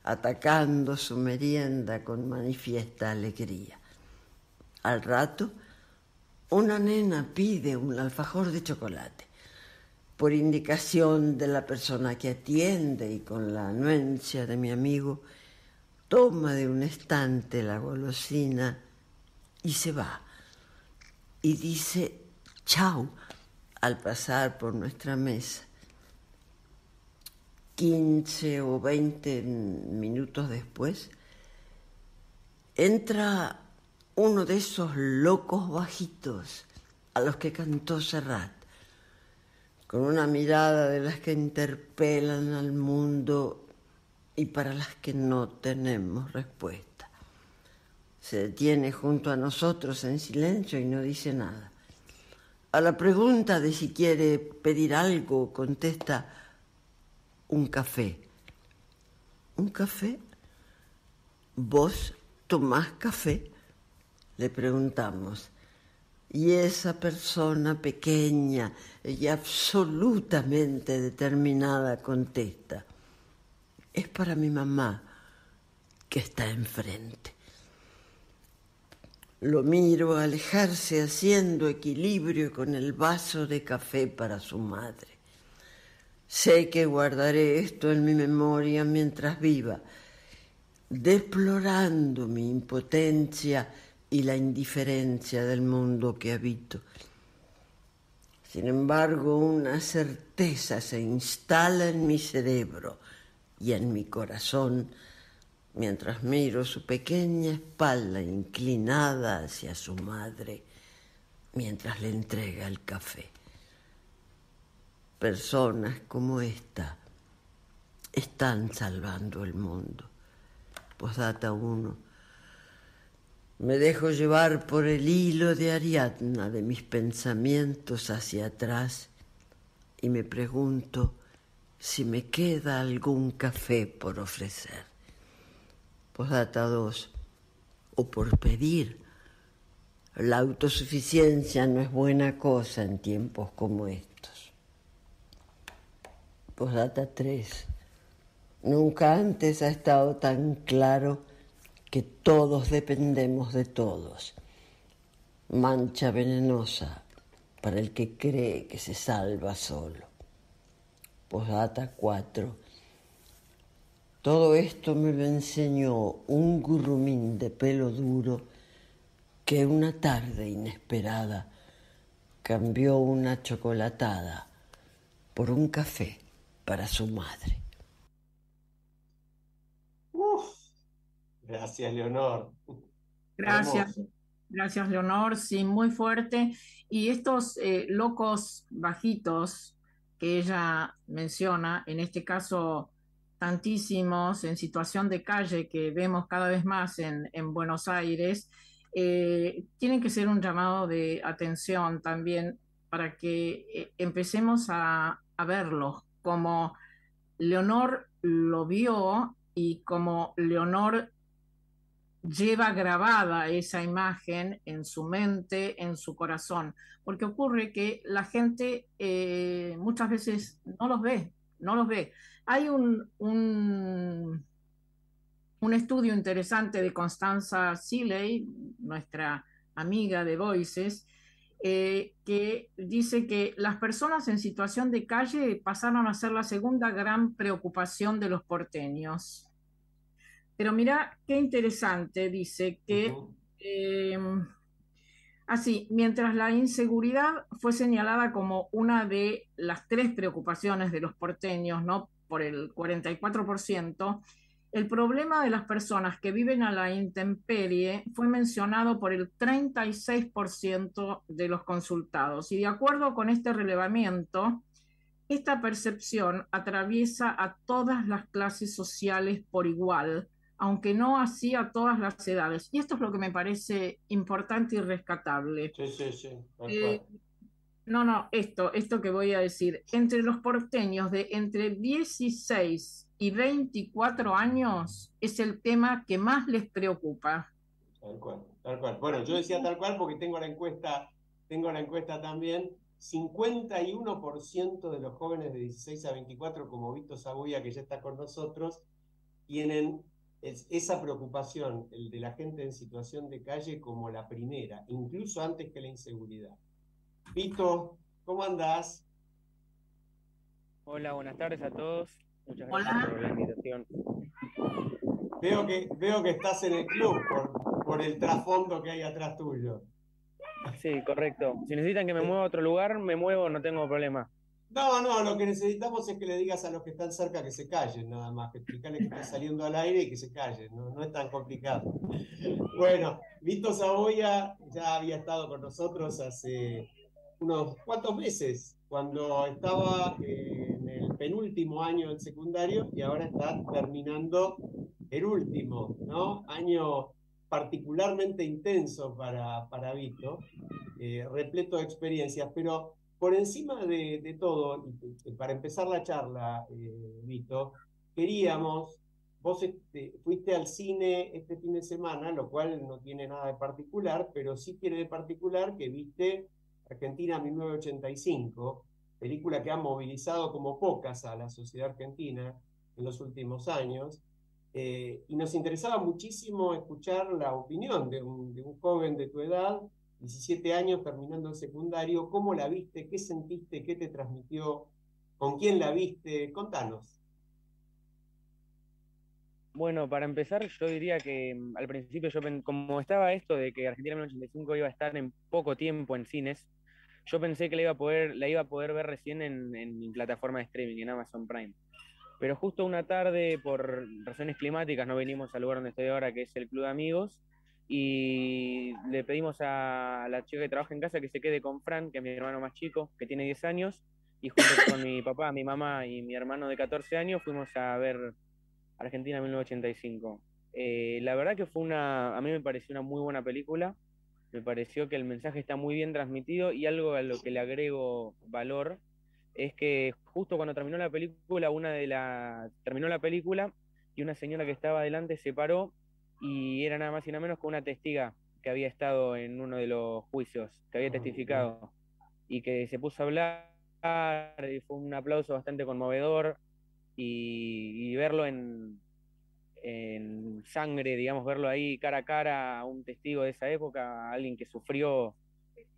atacando su merienda con manifiesta alegría. Al rato, una nena pide un alfajor de chocolate. Por indicación de la persona que atiende y con la anuencia de mi amigo, toma de un estante la golosina y se va. Y dice chau al pasar por nuestra mesa. Quince o veinte minutos después, entra uno de esos locos bajitos a los que cantó Serrat, con una mirada de las que interpelan al mundo y para las que no tenemos respuesta. Se detiene junto a nosotros en silencio y no dice nada. A la pregunta de si quiere pedir algo, contesta un café. ¿Un café? ¿Vos tomás café? le preguntamos. Y esa persona pequeña y absolutamente determinada contesta, es para mi mamá que está enfrente. Lo miro alejarse haciendo equilibrio con el vaso de café para su madre. Sé que guardaré esto en mi memoria mientras viva, deplorando mi impotencia y la indiferencia del mundo que habito. Sin embargo, una certeza se instala en mi cerebro y en mi corazón mientras miro su pequeña espalda inclinada hacia su madre mientras le entrega el café. Personas como esta están salvando el mundo. Posdata uno. Me dejo llevar por el hilo de Ariadna de mis pensamientos hacia atrás y me pregunto si me queda algún café por ofrecer. Posdata 2. O por pedir. La autosuficiencia no es buena cosa en tiempos como estos. Posdata 3. Nunca antes ha estado tan claro que todos dependemos de todos. Mancha venenosa para el que cree que se salva solo. Posdata 4. Todo esto me lo enseñó un gurrumín de pelo duro que una tarde inesperada cambió una chocolatada por un café para su madre. Gracias, Leonor. Gracias. Gracias, Leonor. Sí, muy fuerte. Y estos eh, locos bajitos que ella menciona, en este caso tantísimos en situación de calle que vemos cada vez más en, Buenos Aires, eh, tiene que ser un llamado de atención también para que eh, empecemos a, a verlos como Leonor lo vio y como Leonor lleva grabada esa imagen en su mente, en su corazón, porque ocurre que la gente eh, muchas veces no los ve, no los ve. Hay un, un, estudio interesante de Constanza Seeley, nuestra amiga de Voices, eh, que dice que las personas en situación de calle pasaron a ser la segunda gran preocupación de los porteños. Pero mira qué interesante, dice que eh, así, mientras la inseguridad fue señalada como una de las tres preocupaciones de los porteños, ¿no? Por el 44%, el problema de las personas que viven a la intemperie fue mencionado por el 36% de los consultados. Y de acuerdo con este relevamiento, esta percepción atraviesa a todas las clases sociales por igual, aunque no así a todas las edades. Y esto es lo que me parece importante y rescatable. Sí, sí, sí. Eh, no, no, esto, esto que voy a decir. Entre los porteños de entre 16 y 24 años es el tema que más les preocupa. Tal cual, tal cual. Bueno, yo decía tal cual porque tengo la encuesta, tengo la encuesta también. 51% de los jóvenes de 16 a 24, como Vito Sabuya, que ya está con nosotros, tienen esa preocupación, el de la gente en situación de calle, como la primera, incluso antes que la inseguridad. Vito, ¿cómo andás? Hola, buenas tardes a todos. Muchas gracias por la invitación. Veo que, veo que estás en el club por, por el trasfondo que hay atrás tuyo. Sí, correcto. Si necesitan que me mueva a otro lugar, me muevo, no tengo problema. No, no, lo que necesitamos es que le digas a los que están cerca que se callen, nada más, que explicarles que están saliendo al aire y que se callen, no, no es tan complicado. Bueno, Vito Saboya ya había estado con nosotros hace unos cuantos meses, cuando estaba en el penúltimo año del secundario y ahora está terminando el último, ¿no? Año particularmente intenso para, para Vito, eh, repleto de experiencias, pero por encima de, todo, para empezar la charla, eh, Vito, queríamos, vos este, fuiste al cine este fin de semana, lo cual no tiene nada de particular, pero sí tiene de particular que viste Argentina 1985, película que ha movilizado como pocas a la sociedad argentina en los últimos años. Eh, y nos interesaba muchísimo escuchar la opinión de un, de un joven de tu edad 17 años terminando el secundario, ¿cómo la viste? ¿Qué sentiste? ¿Qué te transmitió? ¿Con quién la viste? Contanos. Bueno, para empezar, yo diría que mm, al principio, yo como estaba esto de que Argentina 1985 iba a estar en poco tiempo en cines, yo pensé que la iba a poder, la iba a poder ver recién en, en mi plataforma de streaming, en Amazon Prime. Pero justo una tarde, por razones climáticas, no venimos al lugar donde estoy ahora, que es el Club de Amigos, y le pedimos a la chica que trabaja en casa que se quede con Fran, que es mi hermano más chico, que tiene 10 años, y junto con mi papá, mi mamá y mi hermano de 14 años fuimos a ver Argentina 1985. Eh, la verdad que fue una, a mí me pareció una muy buena película, me pareció que el mensaje está muy bien transmitido y algo a lo que le agrego valor es que justo cuando terminó la película, una de la terminó la película y una señora que estaba adelante se paró y era nada más y nada menos que una testiga que había estado en uno de los juicios, que había ah, testificado y que se puso a hablar y fue un aplauso bastante conmovedor y, verlo en, en sangre, digamos, verlo ahí cara a cara a un testigo de esa época, alguien que sufrió,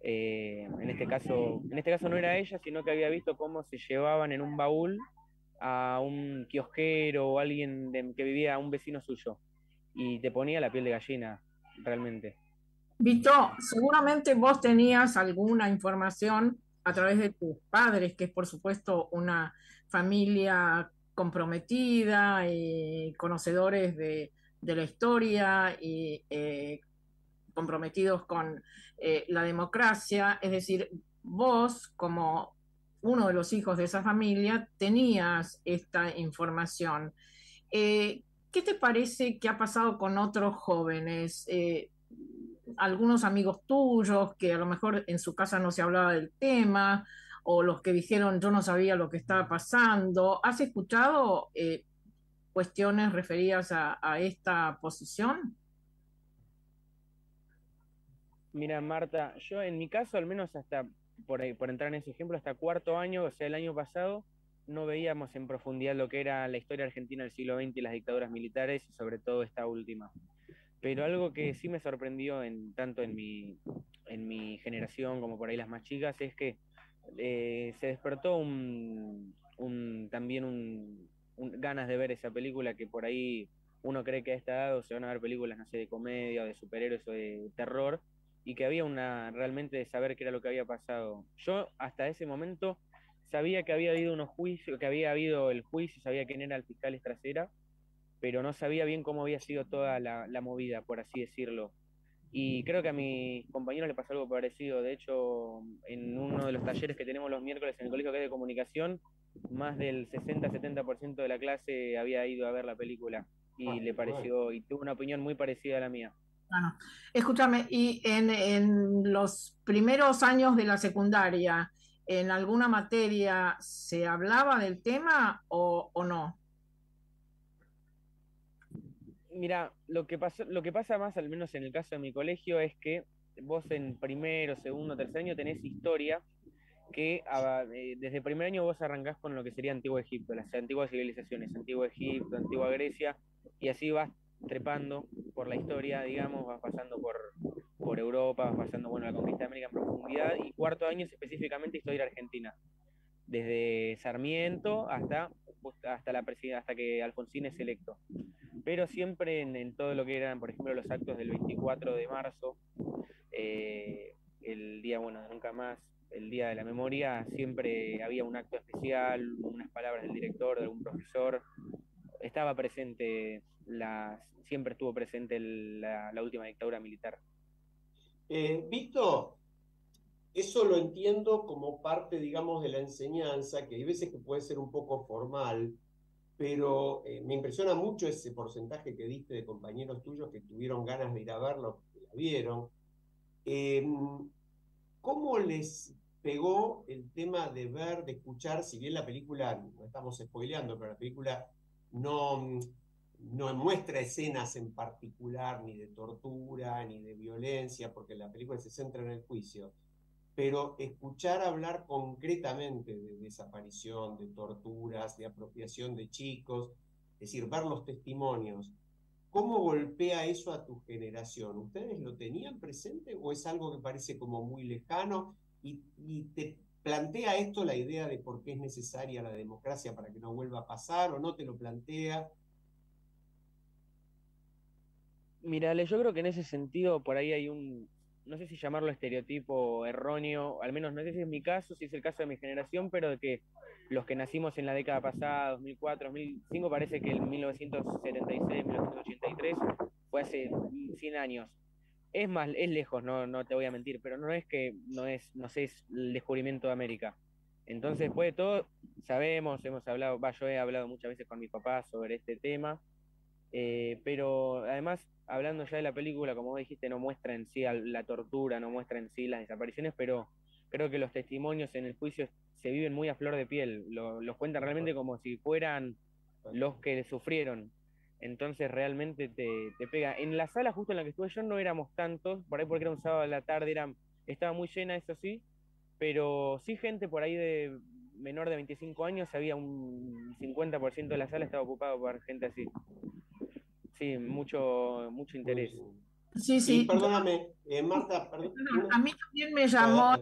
eh, en este caso, en este caso no era ella, sino que había visto cómo se llevaban en un baúl a un kiosquero o alguien que vivía, un vecino suyo y te ponía la piel de gallina, realmente. Vito, seguramente vos tenías alguna información a través de tus padres, que es por supuesto una familia comprometida y conocedores de, la historia y eh, comprometidos con eh, la democracia. Es decir, vos como uno de los hijos de esa familia tenías esta información. Eh, ¿Qué te parece que ha pasado con otros jóvenes? Eh, algunos amigos tuyos que a lo mejor en su casa no se hablaba del tema, o los que dijeron yo no sabía lo que estaba pasando. ¿Has escuchado eh, cuestiones referidas a, esta posición? Mira, Marta, yo en mi caso, al menos hasta, por, por entrar en ese ejemplo, hasta cuarto año, o sea, el año pasado, no veíamos en profundidad lo que era la historia argentina del siglo XX y las dictaduras militares, y sobre todo esta última. Pero algo que sí me sorprendió en, tanto en mi, en mi generación como por ahí las más chicas es que eh, se despertó un, también un, ganas de ver esa película que por ahí uno cree que a esta edad se van a ver películas, no sé, de comedia o de superhéroes o de terror, y que había una realmente de saber qué era lo que había pasado. Yo hasta ese momento sabía que había habido unos juicios, que había habido el juicio, sabía quién era el fiscal Estracera, pero no sabía bien cómo había sido toda la, movida, por así decirlo. Y creo que a mis compañeros les pasó algo parecido. De hecho, en uno de los talleres que tenemos los miércoles en el Colegio de Comunicación, más del 60-70% de la clase había ido a ver la película y ah, le pareció, y tuvo una opinión muy parecida a la mía. Bueno, escúchame, y en, en los primeros años de la secundaria, ¿en alguna materia se hablaba del tema o, no? Mira, lo que, pasa, lo que pasa más, al menos en el caso de mi colegio, es que vos en primero, segundo, tercer año tenés historia que ah, eh, desde primer año vos arrancás con lo que sería Antiguo Egipto, las antiguas civilizaciones, Antiguo Egipto, Antigua Grecia, y así vas trepando por la historia, digamos, vas pasando por, por Europa, vas pasando, bueno, la conquista de América en profundidad, y cuarto año es específicamente historia argentina, desde Sarmiento hasta, hasta, la, hasta que Alfonsín es electo. Pero siempre en, todo lo que eran, por ejemplo, los actos del 24 de marzo, eh, el día, bueno, nunca más, el día de la memoria, siempre había un acto especial, unas palabras del director, de algún profesor, estaba presente, siempre estuvo presente la, última dictadura militar. Eh, eso lo entiendo como parte, digamos, de la enseñanza, que hay veces que puede ser un poco formal, pero eh, me impresiona mucho ese porcentaje que diste de compañeros tuyos que tuvieron ganas de ir a verlo, que la vieron. Em, ¿Cómo les pegó el tema de ver, de escuchar, si bien la película, no estamos spoileando, pero la película no, no muestra escenas en particular ni de tortura, ni de violencia, porque la película se centra en el juicio, pero escuchar hablar concretamente de desaparición, de torturas, de apropiación de chicos, es decir, ver los testimonios, ¿cómo golpea eso a tu generación? ¿Ustedes lo tenían presente o es algo que parece como muy lejano y, te plantea esto la idea de por qué es necesaria la democracia para que no vuelva a pasar o no te lo plantea? Mira, yo creo que en ese sentido por ahí hay un, no sé si llamarlo estereotipo erróneo, al menos no sé si es mi caso, si es el caso de mi generación, pero de que los que nacimos en la década pasada, 2004, 2005, parece que el 1976, 1983 fue hace 100 años. Es más, es lejos, no, no te voy a mentir, pero no es que no es, no sé, es el descubrimiento de América. Entonces, de todo, sabemos, hemos hablado, yo he hablado muchas veces con mi papá sobre este tema, eh, pero además hablando ya de la película, como vos dijiste, no muestra en sí la tortura, no muestra en sí las desapariciones, pero creo que los testimonios en el juicio se viven muy a flor de piel, los cuentan realmente como si fueran los que sufrieron. Entonces realmente te, pega. En la sala justo en la que estuve yo no éramos tantos, por ahí porque era un sábado de la tarde, era, estaba muy llena, eso sí, pero sí gente por ahí de menor de 25 años, había un 50% de la sala estaba ocupado por gente así sí, mucho, mucho interés. Sí, sí. perdóname, eh, Marta, perdón, A mí también me llamó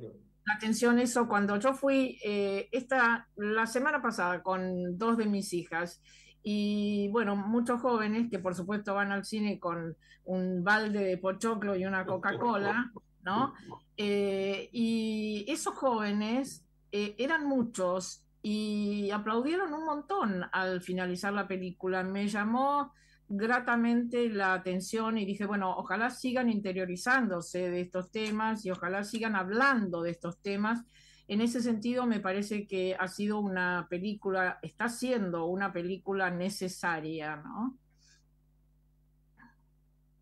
la atención eso cuando yo fui eh, esta, la semana pasada con dos de mis hijas y bueno, muchos jóvenes que por supuesto van al cine con un balde de pochoclo y una Coca-Cola, ¿no? Eh, y esos jóvenes eran muchos y aplaudieron un montón al finalizar la película. Me llamó gratamente la atención y dije, bueno, ojalá sigan interiorizándose de estos temas y ojalá sigan hablando de estos temas. En ese sentido, me parece que ha sido una película, está siendo una película necesaria, ¿no?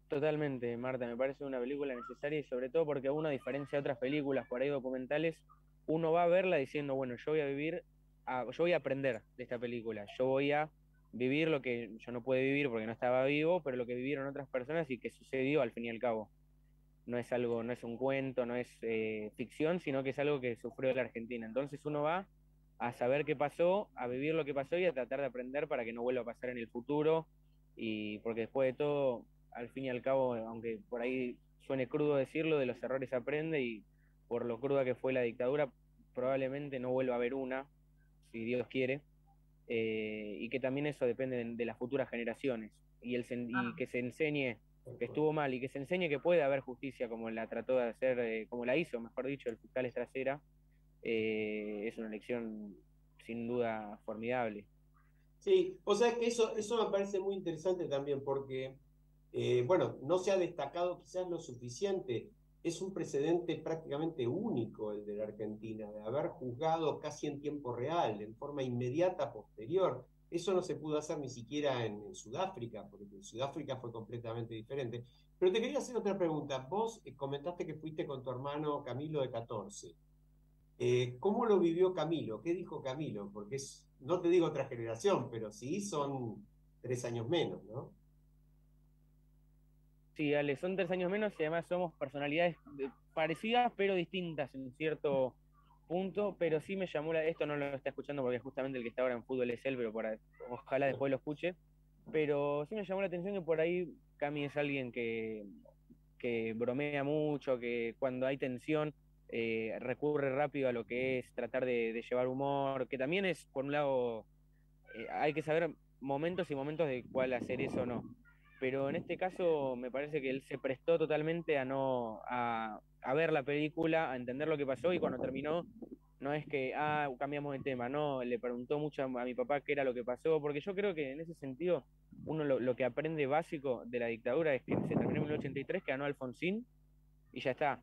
Totalmente, Marta, me parece una película necesaria y sobre todo porque uno, a diferencia de otras películas por ahí documentales, uno va a verla diciendo, bueno, yo voy a vivir, yo voy a aprender de esta película, yo voy a vivir lo que yo no pude vivir porque no estaba vivo, pero lo que vivieron otras personas y que sucedió al fin y al cabo. No es algo, no es un cuento, no es eh, ficción, sino que es algo que sufrió la Argentina. Entonces uno va a saber qué pasó, a vivir lo que pasó y a tratar de aprender para que no vuelva a pasar en el futuro. Y porque después de todo, al fin y al cabo, aunque por ahí suene crudo decirlo, de los errores aprende y por lo cruda que fue la dictadura, probablemente no vuelva a haber una, si Dios quiere, eh, y que también eso depende de, las futuras generaciones, y, el, y que se enseñe que estuvo mal y que se enseñe que puede haber justicia como la trató de hacer, eh, como la hizo, mejor dicho, el fiscal Estracera, eh, es una lección sin duda formidable. Sí, o sea que eso, eso me parece muy interesante también porque, bueno, no se ha destacado quizás lo suficiente es un precedente prácticamente único el de la Argentina, de haber juzgado casi en tiempo real, en forma inmediata posterior. Eso no se pudo hacer ni siquiera en, Sudáfrica, porque en Sudáfrica fue completamente diferente. Pero te quería hacer otra pregunta. Vos eh, comentaste que fuiste con tu hermano Camilo de 14. Eh, ¿Cómo lo vivió Camilo? ¿Qué dijo Camilo? Porque no te digo otra generación, pero sí son tres años menos, ¿no? Sí, Ale, son tres años menos y además somos personalidades parecidas pero distintas en cierto punto, pero sí me llamó la, esto no lo está escuchando porque justamente el que está ahora en fútbol es él, pero ojalá después lo escuche, pero sí me llamó la atención que por ahí Cami es alguien que, que bromea mucho, que cuando hay tensión eh, recurre rápido a lo que es tratar de, llevar humor, que también es, por un lado, eh, hay que saber momentos y momentos de cuál hacer eso o no pero en este caso me parece que él se prestó totalmente a no a, ver la película, a entender lo que pasó y cuando terminó no es que ah cambiamos de tema, no, le preguntó mucho a, mi papá qué era lo que pasó, porque yo creo que en ese sentido uno lo, que aprende básico de la dictadura es que se terminó en 1983, que ganó Alfonsín y ya está.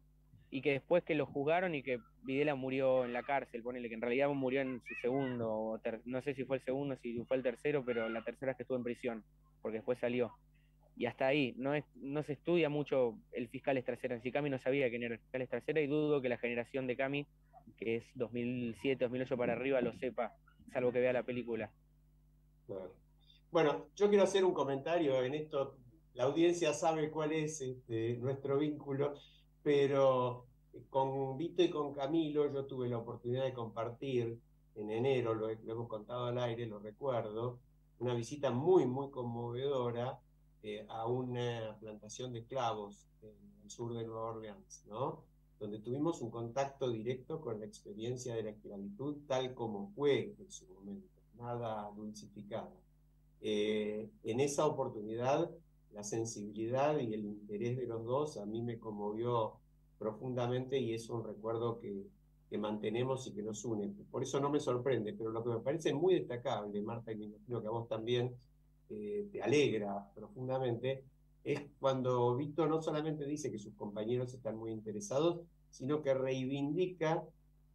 Y que después que lo juzgaron y que Videla murió en la cárcel, ponele que en realidad murió en su segundo, no sé si fue el segundo, si fue el tercero, pero la tercera es que estuvo en prisión, porque después salió y hasta ahí, no, no se estudia mucho el fiscal Estracera. En sí, Cami no sabía quién era el fiscal Estracera y dudo que la generación de Cami, que es 2007, 2008 para arriba, lo sepa, salvo que vea la película. Bueno, yo quiero hacer un comentario en esto. La audiencia sabe cuál es este, nuestro vínculo, pero con Vito y con Camilo yo tuve la oportunidad de compartir en enero, lo hemos contado al aire, lo recuerdo, una visita muy, muy conmovedora eh, a una plantación de clavos en el sur de Nueva Orleans, ¿no? donde tuvimos un contacto directo con la experiencia de la esclavitud tal como fue en su momento, nada dulcificada. Eh, en esa oportunidad, la sensibilidad y el interés de los dos a mí me conmovió profundamente y es un recuerdo que, que mantenemos y que nos une. Por eso no me sorprende, pero lo que me parece muy destacable, Marta, y me imagino que a vos también, te alegra profundamente, es cuando Víctor no solamente dice que sus compañeros están muy interesados, sino que reivindica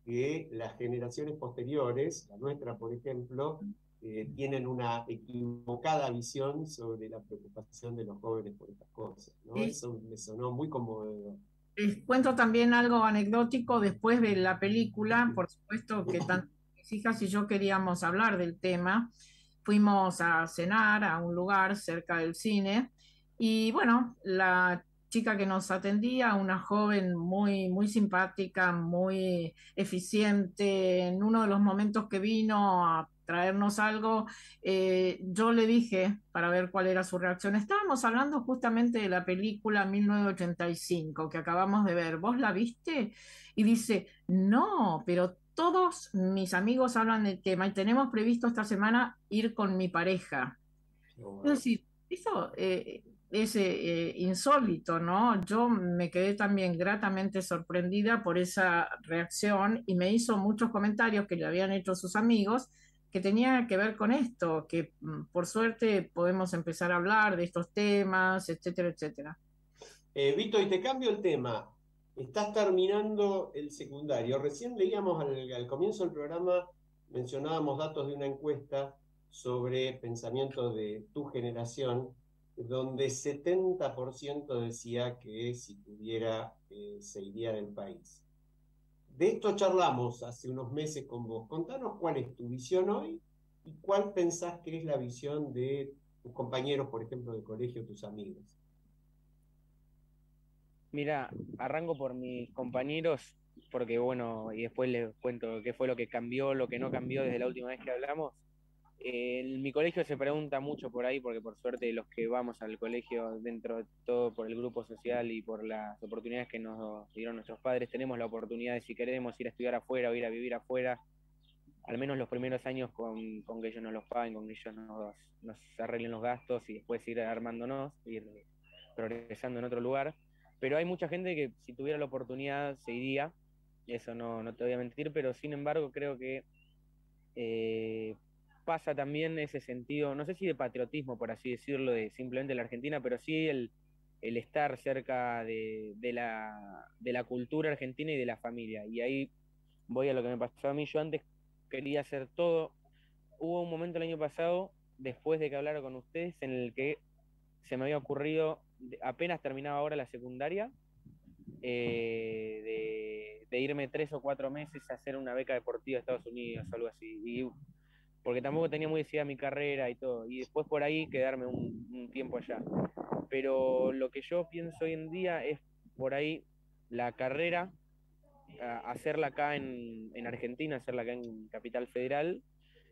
que las generaciones posteriores, la nuestra por ejemplo, eh, tienen una equivocada visión sobre la preocupación de los jóvenes por estas cosas. Eso me sonó muy conmovedor. Les cuento también algo anecdótico después de la película, por supuesto que tanto mis hijas y yo queríamos hablar del tema fuimos a cenar a un lugar cerca del cine y bueno, la chica que nos atendía, una joven muy, muy simpática, muy eficiente, en uno de los momentos que vino a traernos algo, eh, yo le dije para ver cuál era su reacción. Estábamos hablando justamente de la película 1985 que acabamos de ver. ¿Vos la viste? Y dice, no, pero todos mis amigos hablan del tema y tenemos previsto esta semana ir con mi pareja. Es decir, eso eh, es eh, insólito, ¿no? Yo me quedé también gratamente sorprendida por esa reacción y me hizo muchos comentarios que le habían hecho sus amigos que tenía que ver con esto, que mm, por suerte podemos empezar a hablar de estos temas, etcétera, etcétera. Eh, Vito, y te cambio el tema estás terminando el secundario. Recién leíamos al, comienzo del programa, mencionábamos datos de una encuesta sobre pensamiento de tu generación donde 70% decía que si pudiera eh, se iría del país. De esto charlamos hace unos meses con vos. Contanos cuál es tu visión hoy y cuál pensás que es la visión de tus compañeros, por ejemplo, de colegio, tus amigos. Mira, arranco por mis compañeros, porque bueno, y después les cuento qué fue lo que cambió, lo que no cambió desde la última vez que hablamos. en mi colegio se pregunta mucho por ahí, porque por suerte los que vamos al colegio, dentro de todo por el grupo social y por las oportunidades que nos dieron nuestros padres, tenemos la oportunidad de si queremos ir a estudiar afuera o ir a vivir afuera, al menos los primeros años con, que ellos nos los paguen, con que ellos nos, nos arreglen los gastos y después ir armándonos, ir progresando en otro lugar. Pero hay mucha gente que si tuviera la oportunidad se iría, eso no, no te voy a mentir, pero sin embargo creo que eh, pasa también ese sentido, no sé si de patriotismo, por así decirlo, de simplemente la Argentina, pero sí el, el estar cerca de, de, la, de la cultura argentina y de la familia. Y ahí voy a lo que me pasó a mí. Yo antes quería hacer todo. Hubo un momento el año pasado, después de que hablara con ustedes, en el que se me había ocurrido, apenas terminaba ahora la secundaria, eh, de, irme tres o cuatro meses a hacer una beca deportiva a Estados Unidos, algo así. porque tampoco tenía muy decidida mi carrera y todo. Y después por ahí quedarme un, tiempo allá. Pero lo que yo pienso hoy en día es por ahí la carrera, hacerla acá en, en Argentina, hacerla acá en Capital Federal,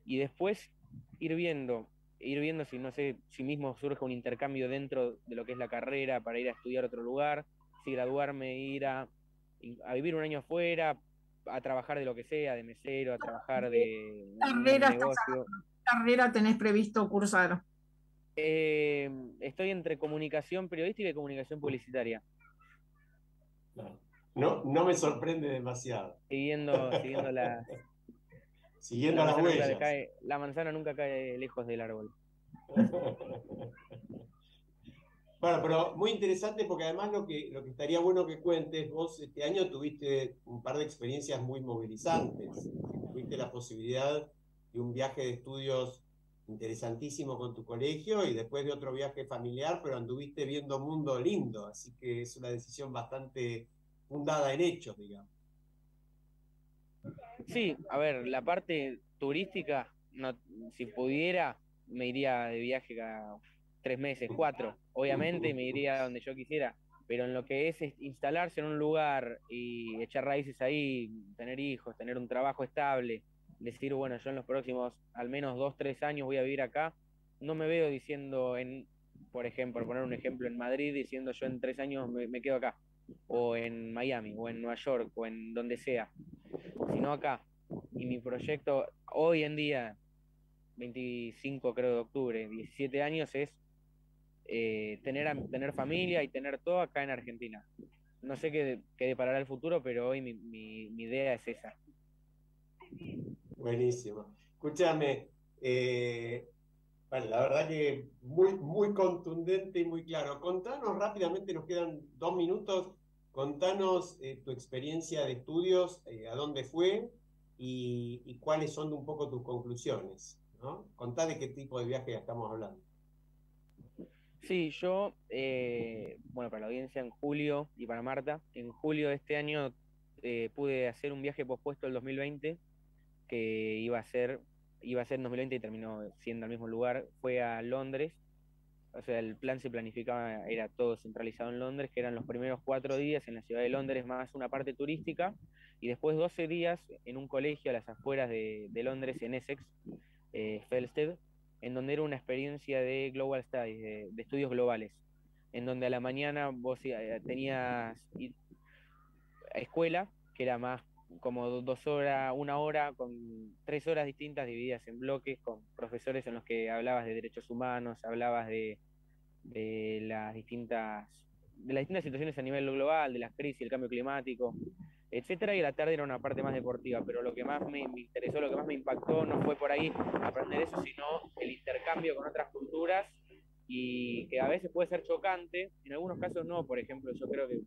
y después ir viendo ir viendo si no sé si mismo surge un intercambio dentro de lo que es la carrera para ir a estudiar a otro lugar, si graduarme, ir a, a vivir un año afuera, a trabajar de lo que sea, de mesero, a trabajar de carrera negocio. carrera tenés previsto cursar? Eh, estoy entre comunicación periodística y comunicación publicitaria. No, no me sorprende demasiado. Siguiendo, siguiendo la, Siguiendo la las huellas. la manzana nunca cae lejos del árbol. Bueno, pero muy interesante porque además lo que, lo que estaría bueno que cuentes, vos este año tuviste un par de experiencias muy movilizantes. Tuviste la posibilidad de un viaje de estudios interesantísimo con tu colegio y después de otro viaje familiar, pero anduviste viendo mundo lindo, así que es una decisión bastante fundada en hechos, digamos. Sí, a ver, la parte turística, no, si pudiera, me iría de viaje cada tres meses, cuatro, obviamente me iría donde yo quisiera, pero en lo que es instalarse en un lugar y echar raíces ahí, tener hijos, tener un trabajo estable, decir, bueno, yo en los próximos al menos dos, tres años voy a vivir acá, no me veo diciendo en, por ejemplo, poner un ejemplo, en Madrid, diciendo yo en tres años me quedo acá, o en Miami, o en Nueva York, o en donde sea, sino acá. Y mi proyecto hoy en día, 25 creo de octubre, 17 años, es eh, tener, tener familia y tener todo acá en Argentina. No sé qué, qué deparará el futuro, pero hoy mi, mi, idea es esa. Buenísimo. Escúchame, eh, bueno, la verdad que muy, muy contundente y muy claro. Contanos rápidamente, nos quedan dos minutos, contanos eh, tu experiencia de estudios, a dónde fue y, cuáles son un poco tus conclusiones. ¿no? Contá de qué tipo de viaje estamos hablando. Sí, yo, eh, bueno, para la audiencia en julio y para Marta, en julio de este año eh, pude hacer un viaje pospuesto el 2020 que iba a ser iba a ser en 2020 y terminó siendo al mismo lugar, fue a Londres, o sea, el plan se planificaba, era todo centralizado en Londres, que eran los primeros cuatro días en la ciudad de Londres, más una parte turística, y después 12 días en un colegio a las afueras de, Londres, en Essex, eh, Felsted, en donde era una experiencia de Global Studies, de, estudios globales, en donde a la mañana vos eh, tenías escuela, que era más como dos horas, una hora, con tres horas distintas divididas en bloques, con profesores en los que hablabas de derechos humanos, hablabas de, de las distintas de las distintas situaciones a nivel global, de las crisis, el cambio climático, etcétera, y la tarde era una parte más deportiva, pero lo que más me, interesó, lo que más me impactó no fue por ahí aprender eso, sino el intercambio con otras culturas y que a veces puede ser chocante, en algunos casos no, por ejemplo, yo creo que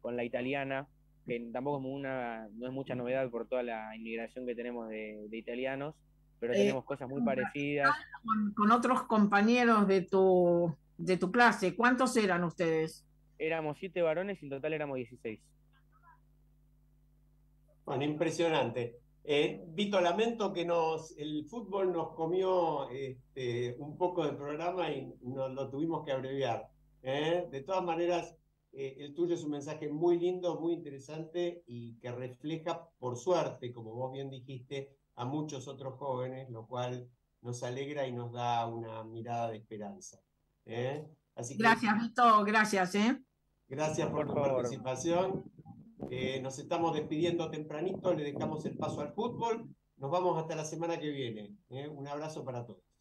con la italiana, que tampoco es una, no es mucha novedad por toda la inmigración que tenemos de, italianos, pero eh, tenemos cosas muy parecidas. Con, con, otros compañeros de tu, de tu clase. ¿Cuántos eran ustedes? Éramos siete varones y en total éramos 16. Bueno, impresionante. Eh, Vito, lamento que nos, el fútbol nos comió este, un poco del programa y nos lo tuvimos que abreviar. ¿eh? De todas maneras, eh, el tuyo es un mensaje muy lindo, muy interesante y que refleja, por suerte, como vos bien dijiste, a muchos otros jóvenes, lo cual nos alegra y nos da una mirada de esperanza. Así gracias, Vito, gracias. Gracias por, tu participación. nos estamos despidiendo tempranito, le dejamos el paso al fútbol. Nos vamos hasta la semana que viene. Un abrazo para todos.